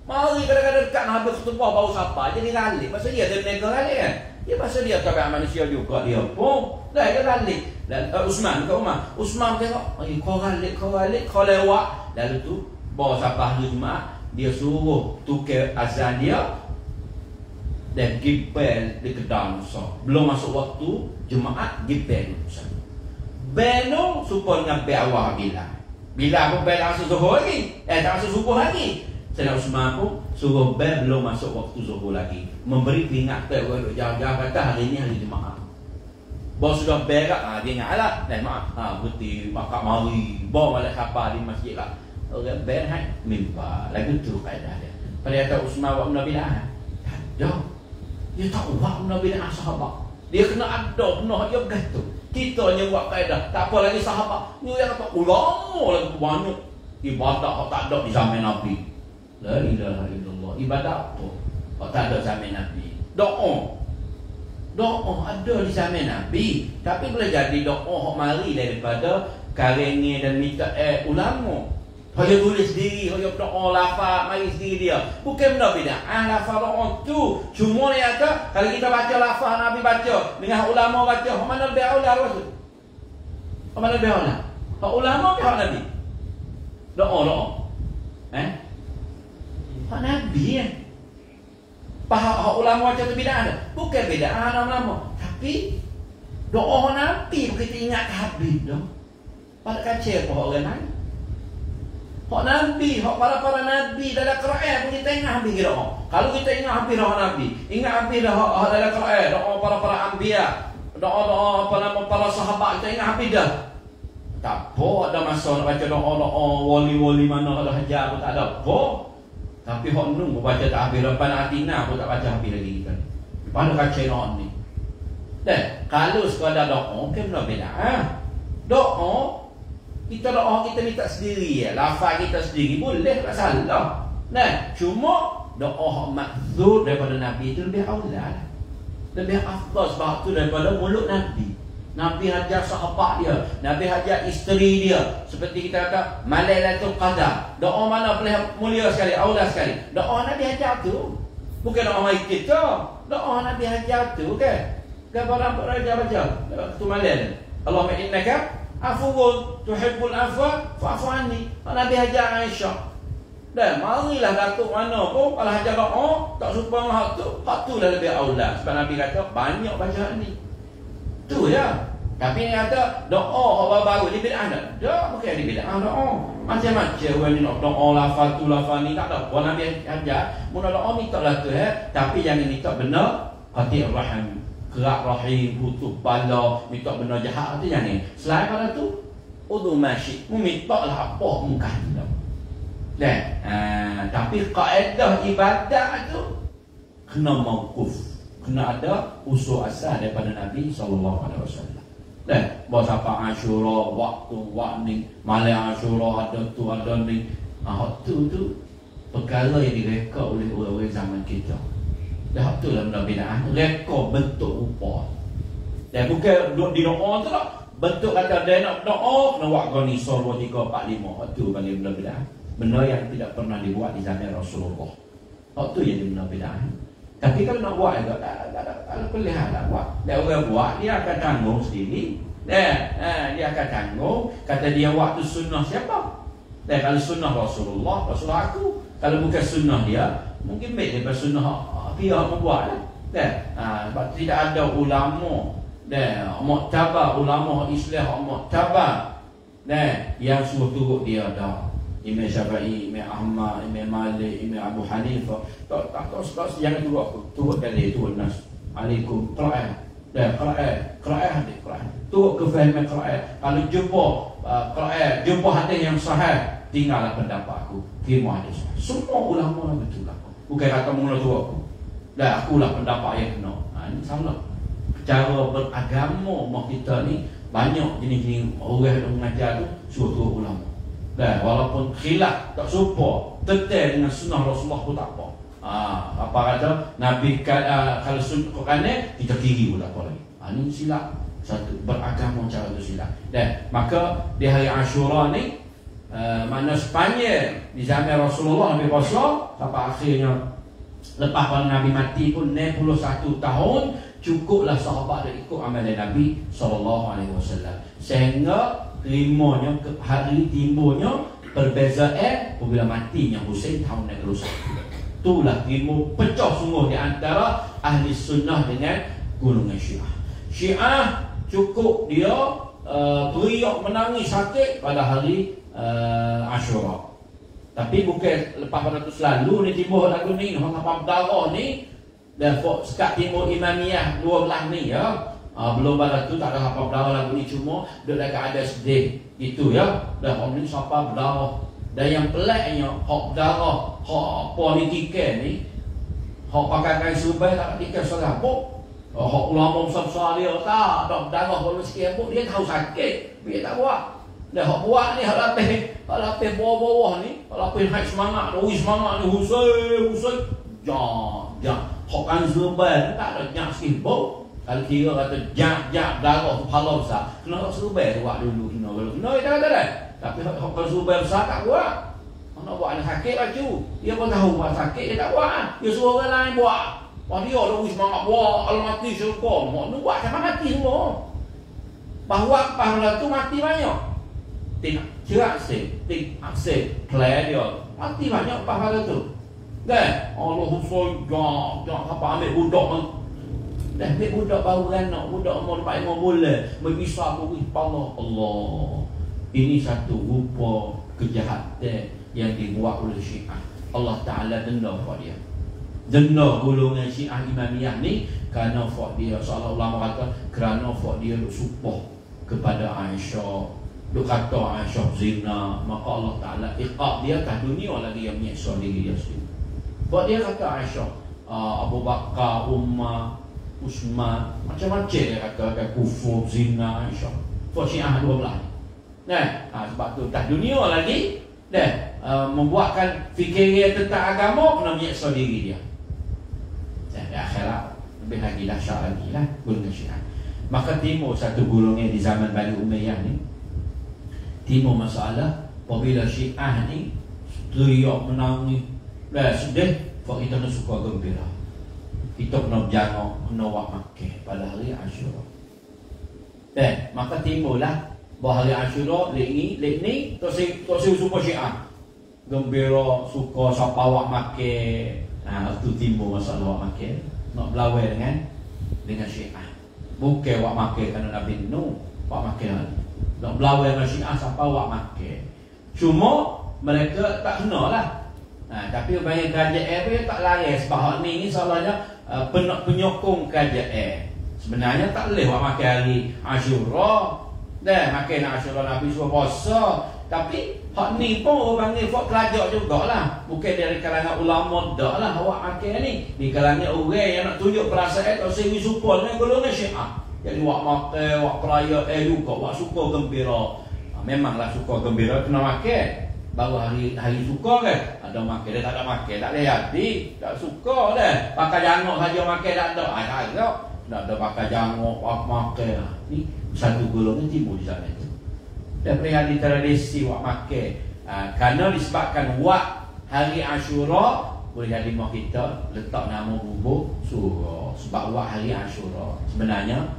Mari kadang-kadang dekat nak habis ketubah bau siapa Jadi ralik Pasal dia ada menega ralik kan Dia pasal dia tak manusia juga Dia pun. Dah dia ralik Dan uh, Usman ke Umar Usman tengok oh, Kau ralik Kau ralik Kau lewat. Lalu tu Bawa siapa hari Jumaat Dia suruh Tukar azan dia Dan gipel Di kedai Nusa. Belum masuk waktu Jumaat Gipel Nusa. Beno Supaya dengan awal bila Bila pun bel langsung subuh lagi. Eh tak langsung subuh lagi. Sayyidina Usman pun suruh bel belum masuk waktu zuhur lagi. Memberi peringatan kepada jauh-jauh kata hari ini hari Jumaat. Bawa sudah berak, ha, dia ingat lah. Dan maaf, ha, berhenti, makak mari. Bawa balik kapal di masjid lah. Orang hai, mimpa. Lagu tu kaedah dia. Pada kata Usman benda bidah. Tak ada. Dia tak buat benda bidah sahabat. Dia kena ada benar dia begitu. Kita hanya buat kaedah. Tak apa lagi sahabat. Ni yang kata ulama lagi banyak. Ibadah tak ada di zaman Nabi. La ilaha illallah. Ibadat apa? Kau tak ada zaman Nabi. Doa. Doa ada di zaman Nabi. Tapi boleh jadi doa hok mari daripada karengi dan minta eh ulama. Hanya tulis sendiri, hanya doa lafaz mari sendiri dia. Bukan benda beda. Ah lafaz doa tu cuma ni ada kalau kita baca lafaz Nabi baca dengan ulama baca, mana lebih aula Rasul? Mana lebih? Hak ulama ke hak Nabi? Doa doa. Eh? Pak Nabi ya. Pak ulama macam tu beda ada. Bukan beda nama-nama. Tapi doa Nabi kita ingat habis dong. Pada kaca apa orang lain. Hak Nabi, hak para-para Nabi dalam Quran pun kita ingat habis doa. Kalau kita ingat habis doa Nabi, ingat habis doa dalam Quran, doa para-para Anbiya, doa-doa apa nama para sahabat kita ingat habis dah. Tak apa ada masa nak baca doa-doa wali-wali mana ada hajar pun tak ada apa. Tapi hok nunggu baca tak habis depan atina pun tak baca habis lagi kita. Pada kaca doa ni. Dan kalau sekadar doa kan benar beda. Ha? Doa kita doa kita minta sendiri ya. Lafaz kita sendiri boleh tak salah. Nah, cuma doa makzud daripada Nabi itu lebih awal lebih afdal sebab tu daripada mulut Nabi Nabi hajar sahabat dia Nabi hajar isteri dia. Seperti kita kata Malailatul Qadar. Doa mana boleh mulia sekali Awal sekali. Doa Nabi hajar tu. Bukan doa mai kita Doa Nabi hajar tu kan Kan orang raja baca? Tu malai Allahumma innaka Afuun Tuhibbul afwa Fa'fu anni. Nabi hajar Aisyah. Dan marilah datuk mana pun kalau hajar doa tak serupa dengan hak tu, hak tu dah lebih aula. Sebab Nabi kata banyak bacaan ni. Tu ya. Tapi ni kata doa orang baru ni bid'ah tak? Tak, bukan di bid'ah doa. Macam-macam orang ni nak doa lafaz tu lafaz ni tak ada. Orang Nabi ajar, mun doa minta lah tu eh. Tapi yang ini tak benar, qati' rahim. Kerak rahim, putus bala, minta benar jahat tu yang ni. Selain pada tu, udu masyik. Mu minta lah apa muka dan ha, tapi kaedah ibadat tu kena mauquf, kena ada usul asal daripada Nabi sallallahu alaihi wasallam. Dan bahawa siapa Ashura waktu waktu malam Ashura ada tu ada ni. Ah tu tu perkara yang direka oleh orang-orang zaman kita. Dah tu lah benda bid'ah. Reka bentuk rupa. Dan bukan duduk di doa tu lah. Bentuk kata dia nak doa kena buat kau ni 1 2 3 4 5. Tu panggil benda bid'ah benda yang tidak pernah dibuat di zaman Rasulullah. Oh tu yang benda beda. Tapi kalau nak buat juga tak ada tak ada pilihan nak buat. Dia orang buat dia akan tanggung sendiri. Eh, eh, dia akan tanggung kata dia waktu sunnah siapa? Dan kalau sunnah Rasulullah, Rasulullah aku. Kalau bukan sunnah dia, mungkin baik daripada sunnah dia membuat lah. Dan, ha, sebab tidak ada ulama dan muktabar ulama Islam muktabar dan yang suruh turut dia dah Imam Syafi'i, Imam Ahmad, Imam Malik, Imam Abu Hanifah Tak tak tahu sebab jangan turut aku Turut kali turut nas. Alaikum Qur'an Dan Qur'an Qur'an hadis Qur'an Turut kefahaman Qur'an Kalau jumpa uh, Qur'an Jumpa hadis yang sahih Tinggallah pendapat aku. Terima hadis. Semua ulama lah betul aku Bukan kata mula turut aku. Dan akulah pendapat yang kena. Ha, Ini salah. Cara beragama Mak kita ni Banyak jenis-jenis Orang yang mengajar tu Suruh ulama dan walaupun khilaf tak serupa tetap dengan sunnah Rasulullah pun tak apa. Ha, apa kata Nabi uh, kalau sunnah Quran ni kita kiri pun tak apa lagi. Ha, ini silap satu beragama cara tu silap. Dan maka di hari Ashura ni uh, mana sepanjang di zaman Rasulullah Nabi puasa sampai akhirnya lepas pada Nabi mati pun 61 tahun cukuplah sahabat dia ikut amalan Nabi sallallahu alaihi wasallam sehingga rimanya ke hari timbulnya perbezaan apabila matinya Hussein tahun yang rusak. Itulah ilmu pecah sungguh di antara ahli sunnah dengan golongan syiah. Syiah cukup dia uh, teriak menangis sakit pada hari uh, Ashura. Tapi bukan lepas pada itu selalu ni timbul lagu ni, orang apa darah ni dan sekat timbul imamiyah 12 ni ya. Ha, belum pada tu tak ada apa berdarah lagu ni. Cuma dia dah ada sedih. Itu ya. Dah orang ni siapa berdarah dan yang peliknya hak berdarah hak politik ni hak pakai kain subai tak tiket. Salah apa hak ulama besar-besar dia tak tak berdarah kalau sikit. Apa dia tahu sakit. Dia tak buat. Dan hak buat ni hak lapis hak lapis bawah-bawah ni hak lapis naik semangat ui semangat ni husai husai. Jangan jangan hak kain subai tak ada nyak sikit kalau kira kata jap-jap darah kepala besar. Kena tak serubah tu buat dulu? Kena kena kita kata dah. Tapi kalau serubah besar tak buat. Nak buat? Anak sakit laju Dia pun tahu buat sakit dia tak buat. Dia suruh orang lain buat. Wah dia dah semangat buat. Kalau mati syurga Mak ni buat sampai mati semua. Bahawa pahala tu mati banyak. Tidak cerak sih Tidak sih Kelai dia. Mati banyak pahala tu. Kan? Allah husul Jangan Jangan apa ambil budak Dah ambil budak baru anak, budak umur 4 5 bulan, memisah aku Allah. Allah. Ini satu rupa kejahatan yang dibuat oleh Syiah. Allah Taala denda kepada dia. Denda golongan Syiah Imamiyah ni kerana fok dia seolah ulama kata kerana fok dia supoh kepada Aisyah duk kata Aisyah zina maka Allah Taala iqab dia ke dunia lagi yang menyiksa diri dia sendiri fok dia kata Aisyah uh, Abu Bakar Umar Usman macam-macam dia kata ke kufur zina Aisyah fok Syiah dua belah Nah, ha, sebab tu tak dunia lagi dah uh, membuatkan fikiran tentang agama kena menyiksa diri dia. Dan di akhirat lebih lagi dahsyat lagi lah golongan syiah. Maka timur satu golongan di zaman Bani Umayyah ni timur masalah apabila syiah ni teriak menangis dah sedih Fak kita nak suka gembira Kita kena berjangok Kena buat makan pada hari Ashura. Dan maka timbullah Bahawa hari Ashura Lek ni Lek ni Tok si Tok si suka syiah. Gembira Suka Siapa awak makan. Nah, itu timbul masalah awak makan. Nak berlawai dengan Dengan syiah. Bukan awak makan kerana Nabi Nuh Awak makan. Nak berlawai dengan syiah Siapa awak makan. Cuma Mereka tak kenal lah. Ha, tapi banyak kerajaan pun tak layan. Sebab ni ni salahnya uh, penyokong kerajaan. Sebenarnya tak boleh buat makan hari Ashura. Dah makan Ashura Nabi suruh puasa. Tapi hak ni pun orang panggil buat kerajaan jugalah. Bukan dari kalangan ulama dak lah awak makan ni. Di kalangan orang yang nak tunjuk perasaan atau sewi support dengan golongan Syiah. Jadi awak makan, awak peraya eh juga, awak suka gembira. Ha, memanglah suka gembira kena makan. Baru hari hari suka kan Ada makan dia tak ada makan. Tak boleh hati Tak suka dah. Pakai jangok saja makan tak ada. Ah tak ada Tak ada pakai jangok Apa makan. Ni satu golongan timbul di sana tu. Dan perihal tradisi Wak makan. Ha, Kerana disebabkan Wak hari Ashura Boleh jadi mak kita Letak nama bubuk Surah Sebab wak hari Ashura Sebenarnya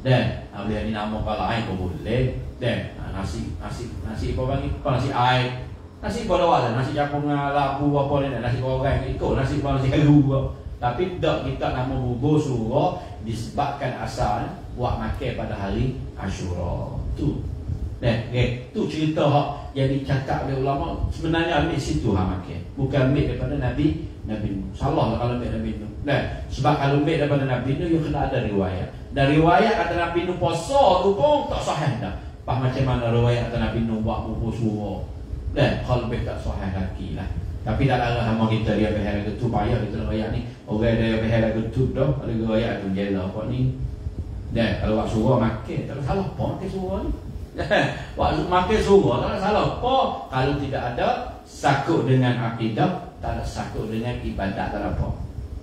Dan ha, Boleh jadi nama kalau pun boleh. Dan ha, Nasi Nasi Nasi apa bagi? Apa nasi? Air Nasi pada wala, nasi capung labu apa ni, nasi goreng ikut nasi pada nasi halu. Tapi tak kita nama bubur surah disebabkan asal buat makan pada hari Ashura. Tu. Nah, okay. tu cerita hak yang dicakap oleh ulama sebenarnya ambil situ hak makan. Bukan ambil daripada Nabi Nabi. Salah lah kalau ambil Nabi Nuh. Nah, sebab kalau ambil daripada Nabi Nuh, kena ada riwayat. Dan riwayat kata Nabi Nuh puasa tu pun tak sahih dah. Pas macam mana riwayat kata Nabi Nuh buat bubur surah. Dan kalau lebih tak sahih lagi lah. Tapi tak ada sama kita dia behar ketu Payah kita nak bayar ni. Orang dia behar ketu dah Ada bayar tu jela apa ni. Dan kalau buat surah makan Tak ada salah apa makan surah ni. Buat makan surah tak ada salah apa. Kalau tidak ada Sakut dengan akidah Tak ada sakut dengan ibadat tak ada apa.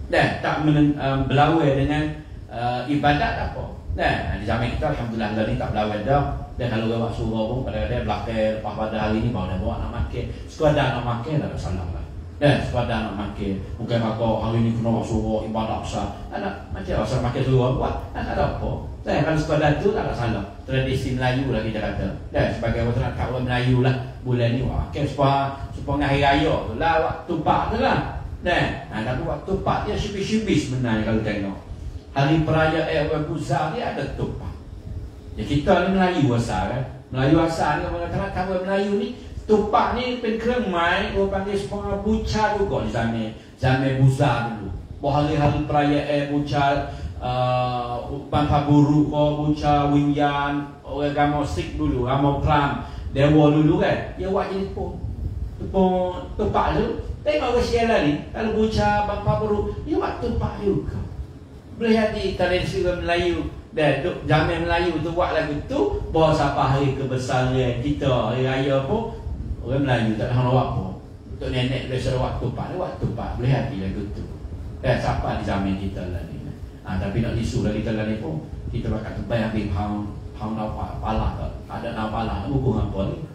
Dan tak um, berlawai dengan uh, ibadat tak apa Dan di zaman kita Alhamdulillah ni tak berlawai dah dan kalau orang buat surah pun kadang-kadang belakang lepas pada hari ni baru dah bawa nak makan. Sekadar nak makan dah salah lah. Dan sekadar nak makan. Bukan kata hari ni kena surah ibadah besar. Anak macam asal makan surah buat. Tak ada apa. Dan kalau sekadar tu tak ada salah. Tradisi Melayu lah kita kata. Dan sebagai orang nak kawan Melayu lah. Bulan ni wah. Okay, supaya, supaya hari raya tu lah. Waktu tu lah. Dan nah, tapi waktu pak dia sibis-sibis sebenarnya kalau tengok. Hari perayaan eh, Pusat dia ada tupak. Ya kita ni Melayu asal kan. Melayu asal ni mengatakan kawan Melayu ni tupak ni pen kremai orang panggil sepuluh buca juga sana. Zaman buza dulu. Bahawa hari-hari perayaan eh, buca uh, bangsa buruk ko buca winyan orang agama Sikh dulu, agama Pram, dewa dulu kan. Dia buat jadi pun. Tupak tu Tengok ke Sierra ni Kalau buca bangsa buruk Dia buat tupak juga Boleh hati tradisi Melayu dan duk jamin Melayu tu buat lagu tu Bahawa siapa hari kebesaran kita Hari raya pun Orang Melayu tak tahu apa Untuk nenek boleh suruh waktu pak Waktu pak boleh hati lagu tu. Dan siapa di zaman kita lah ni? Ha, Tapi nak lisu lah kita lah ni pun Kita bakal terbayang habis Hang Hang nak pala tak Ada nak pala Buku apa ni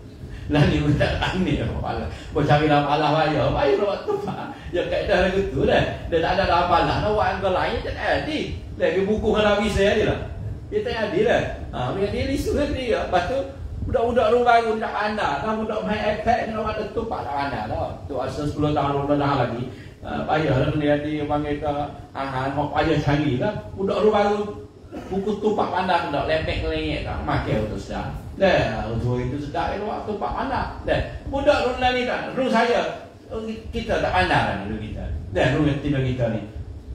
lah ni tak tani apa pala Kau cari dalam pala raya Bayu nak waktu pak Ya kaedah lagu tu dah Dia tak ada dalam pala Nak buat angka lain Tak ada lagi buku kalau bisa aja lah. Dia tak ada lah. Ha, dia dia lisu lah dia. Lepas tu budak-budak rumah baru tak pandai. Kan budak main iPad ni orang ada tu pak tak pandai dah. Tu asal 10 tahun belum dah lagi. Uh, payah lah dia dia panggil ke ahan mau payah cari lah. Budak rumah baru buku tupak pandai tak lepek lengek tak makai tu sudah. Dah, tu itu sudah itu waktu pak pandai. Dah, budak rumah ni tak. Rumah saya kita tak pandai lah ni kita. Dah, rumah kita kita ni.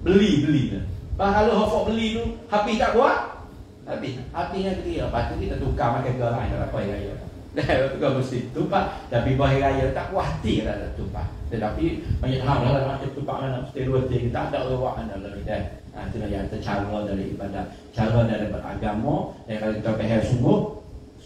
Beli beli lah. Bah kalau hafak beli tu, habis tak buat? Habis. Habisnya dia. Lepas tu kita tukar makan gerai dalam kuih raya. Dah tukar mesti tumpah. Tapi buah raya tak puas hati lah tumpah. Tetapi banyak hal lah macam tumpah mana mesti dua tiga. Tak ada lewat mana lagi dah. Itu yang cara dari ibadah. Cara dari beragama. Dan kalau kita behar sungguh.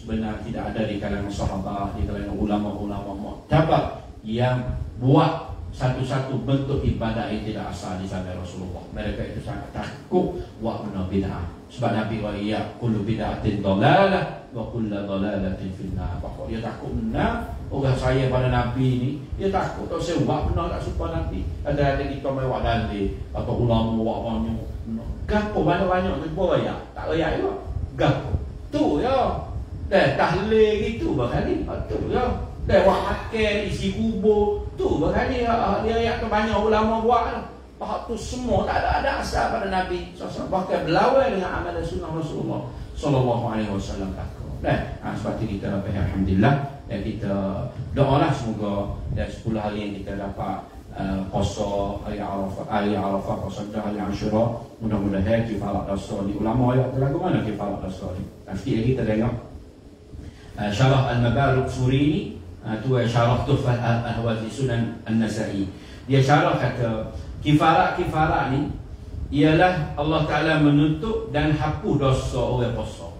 Sebenarnya tidak ada di kalangan sahabat. Di kalangan ulama-ulama. Muktabar yang buat satu-satu bentuk ibadah yang tidak asal di sana Rasulullah. Mereka itu sangat takut buat benda bid'ah. Sebab Nabi wa iya kullu bid'atin dalalah wa kullu dalalatin finnar. Bahawa dia takut benar orang saya pada Nabi ni, dia takut tak saya buat benar tak suka Nabi. Ada-ada kita mewak dalil atau ulama buat banyak. Gapo banyak-banyak tu ya? Tak layak juga. Gapo. Tu ya. Dah tahlil gitu bahkan Tu ya. Dah buat makan, isi kubur. Tu berkali dia ayat banyak ulama buat Pahak tu semua tak ada, ada asal pada Nabi SAW Bahkan berlawan dengan amalan sunnah Rasulullah Sallallahu alaihi wasallam Dan ha, sebab itu kita dapat Alhamdulillah Dan kita doalah semoga Dan 10 hari yang kita dapat uh, Puasa hari Arafah Hari Arafah Puasa hari Ashura. Mudah-mudahan kifarat dosa di ulama ayat lagu mana kifarat Dan sikit lagi kita tengok Syarah Al-Mabaruk Suri ni itu ha, syarah Tuhfah Ahwazi Sunan An-Nasai. Dia syarah kata kifarat-kifarat ni ialah Allah Taala menutup dan hapus dosa orang puasa.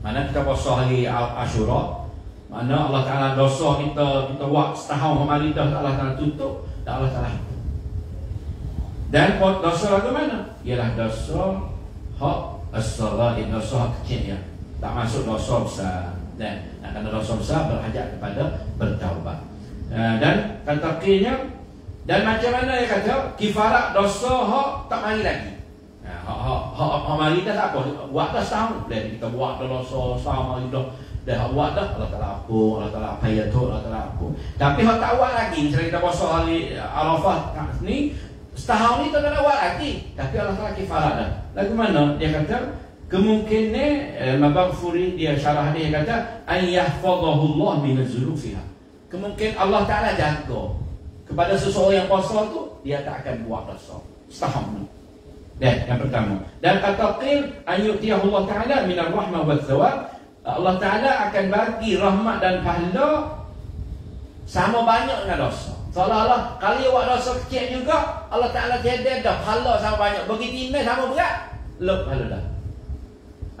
Mana kita puasa hari Ashura, mana Allah Taala dosa kita kita buat setahun kemarin dah Allah Taala tutup, dan Allah Taala. Dan dosa lagu mana? Ialah dosa hak as-salat, dosa kecil ya. Tak masuk dosa besar dan kerana Rasul besar berhajat kepada bertaubat. Uh, dan kata kinya dan macam mana dia kata kifarat dosa hak tak mari lagi. Ha, hak hak hak mari dah tak apa. Buat dah setahun. Boleh kita buat dah dosa sama dah dah buat dah Allah Taala apa Allah Taala apa ya tu Allah Taala apa tapi hak tak buat lagi. Misalnya kita puasa hari Arafah ni setahun ni tak ada buat lagi. Tapi Allah Taala kifarat dah. Lagu mana? Dia kata Kemungkinan eh, Mabaghfuri dia syarah dia kata ayyahfadhahu Allah min az-zulufiha. Kemungkinan Allah Taala jaga kepada seseorang yang puasa tu dia tak akan buat dosa. Setahun. Dan yang pertama. Dan kata qil Allah Taala min ar-rahmah wa thawab. Allah Taala akan bagi rahmat dan pahala sama banyak dengan dosa. Seolah-olah kalau buat dosa kecil juga Allah Taala jadi dah pahala sama banyak. Begitu ini sama berat. Lep pahala dah.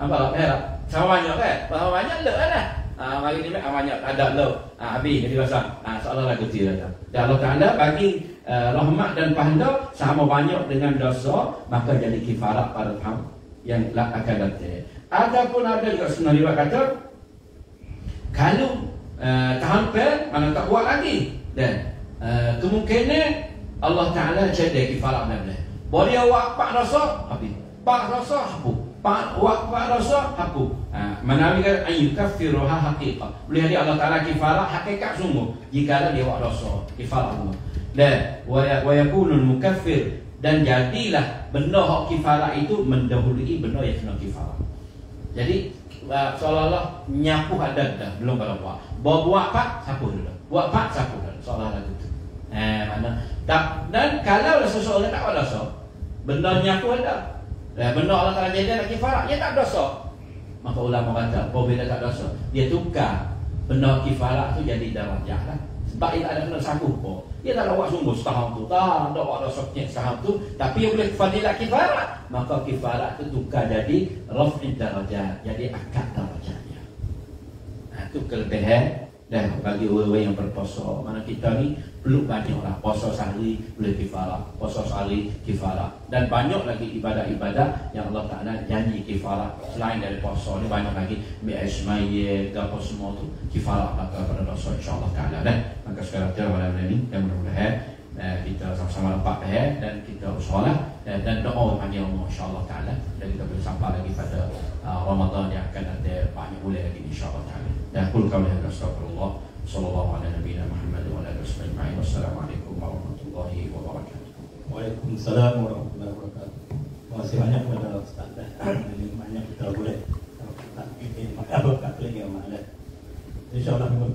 Nampak tak? Sama banyak kan? Sama banyak lek lah. Ha, mari ni mek banyak ada lek. Ha, habis jadi pasang. Ha, seolah-olah kecil saja. Dan Allah Taala bagi uh, rahmat dan pahala sama banyak dengan dosa, maka jadi kifarat pada tahun yang lah akan datang. Ataupun ada juga sunnah riwayat kata kalau uh, tahun per mana tak buat lagi dan uh, kemungkinan Allah Taala jadi kifarat benar-benar. Boleh awak pak dosa habis. Pak dosa hapus. Wa rasa aku. Ha, mana dia ayu kafiruha haqiqah. Boleh dia Allah Taala kifarah hakikat sungguh jika dia buat dosa kifarah Allah. Dan wa ya, mukaffir dan jadilah benda hak kifarah itu mendahului benda yang kena kifarah. Jadi seolah-olah nyapu ada dah belum pada buat. Bawa buat pak sapu dulu. Buat pak sapu dulu. Seolah-olah gitu. Eh mana tak dan kalau seseorang tak ada dosa benda nyapu ada dan benda Allah Ta'ala jadi nak kifarat, dia tak dosa. Maka ulama kata, apabila tak dosa, dia tukar benda kifarat tu jadi darajah lah. Sebab dia tak ada kena sanggup pun. Dia tak buat sungguh setahun tu. Tak ada buat dosa setahun tu. Tapi dia boleh fadilat kifarat. Maka kifarat tu tukar jadi raf'id darajah. Jadi akad darajahnya. Itu kelebihan dan bagi orang-orang yang berpuasa mana kita ni belum banyak lah. Poso sahli boleh kifarah poso sahli kifarah dan banyak lagi ibadah-ibadah yang Allah Ta'ala janji kifarah selain dari poso ni banyak lagi. Mi'ishmaye apa semua tu kifarah lah kepada poso insyaAllah Ta'ala. Dan maka sekarang kita malam ini dan mudah-mudahan eh, kita sama-sama lepak eh, dan kita usahlah eh, dan doa bagi Allah insyaAllah Ta'ala. Dan kita boleh sampai lagi pada uh, Ramadan yang akan ada banyak boleh lagi insyaAllah Ta'ala. Dan kulkan lah astagfirullah صلى الله على نبينا محمد وعلى اله وصحبه اجمعين والسلام عليكم ورحمه الله وبركاته. Waalaikumsalam warahmatullahi wabarakatuh. Terima kasih banyak kepada Ustaz dan banyak kita boleh tak ini maka berkat lagi amal. Insyaallah minggu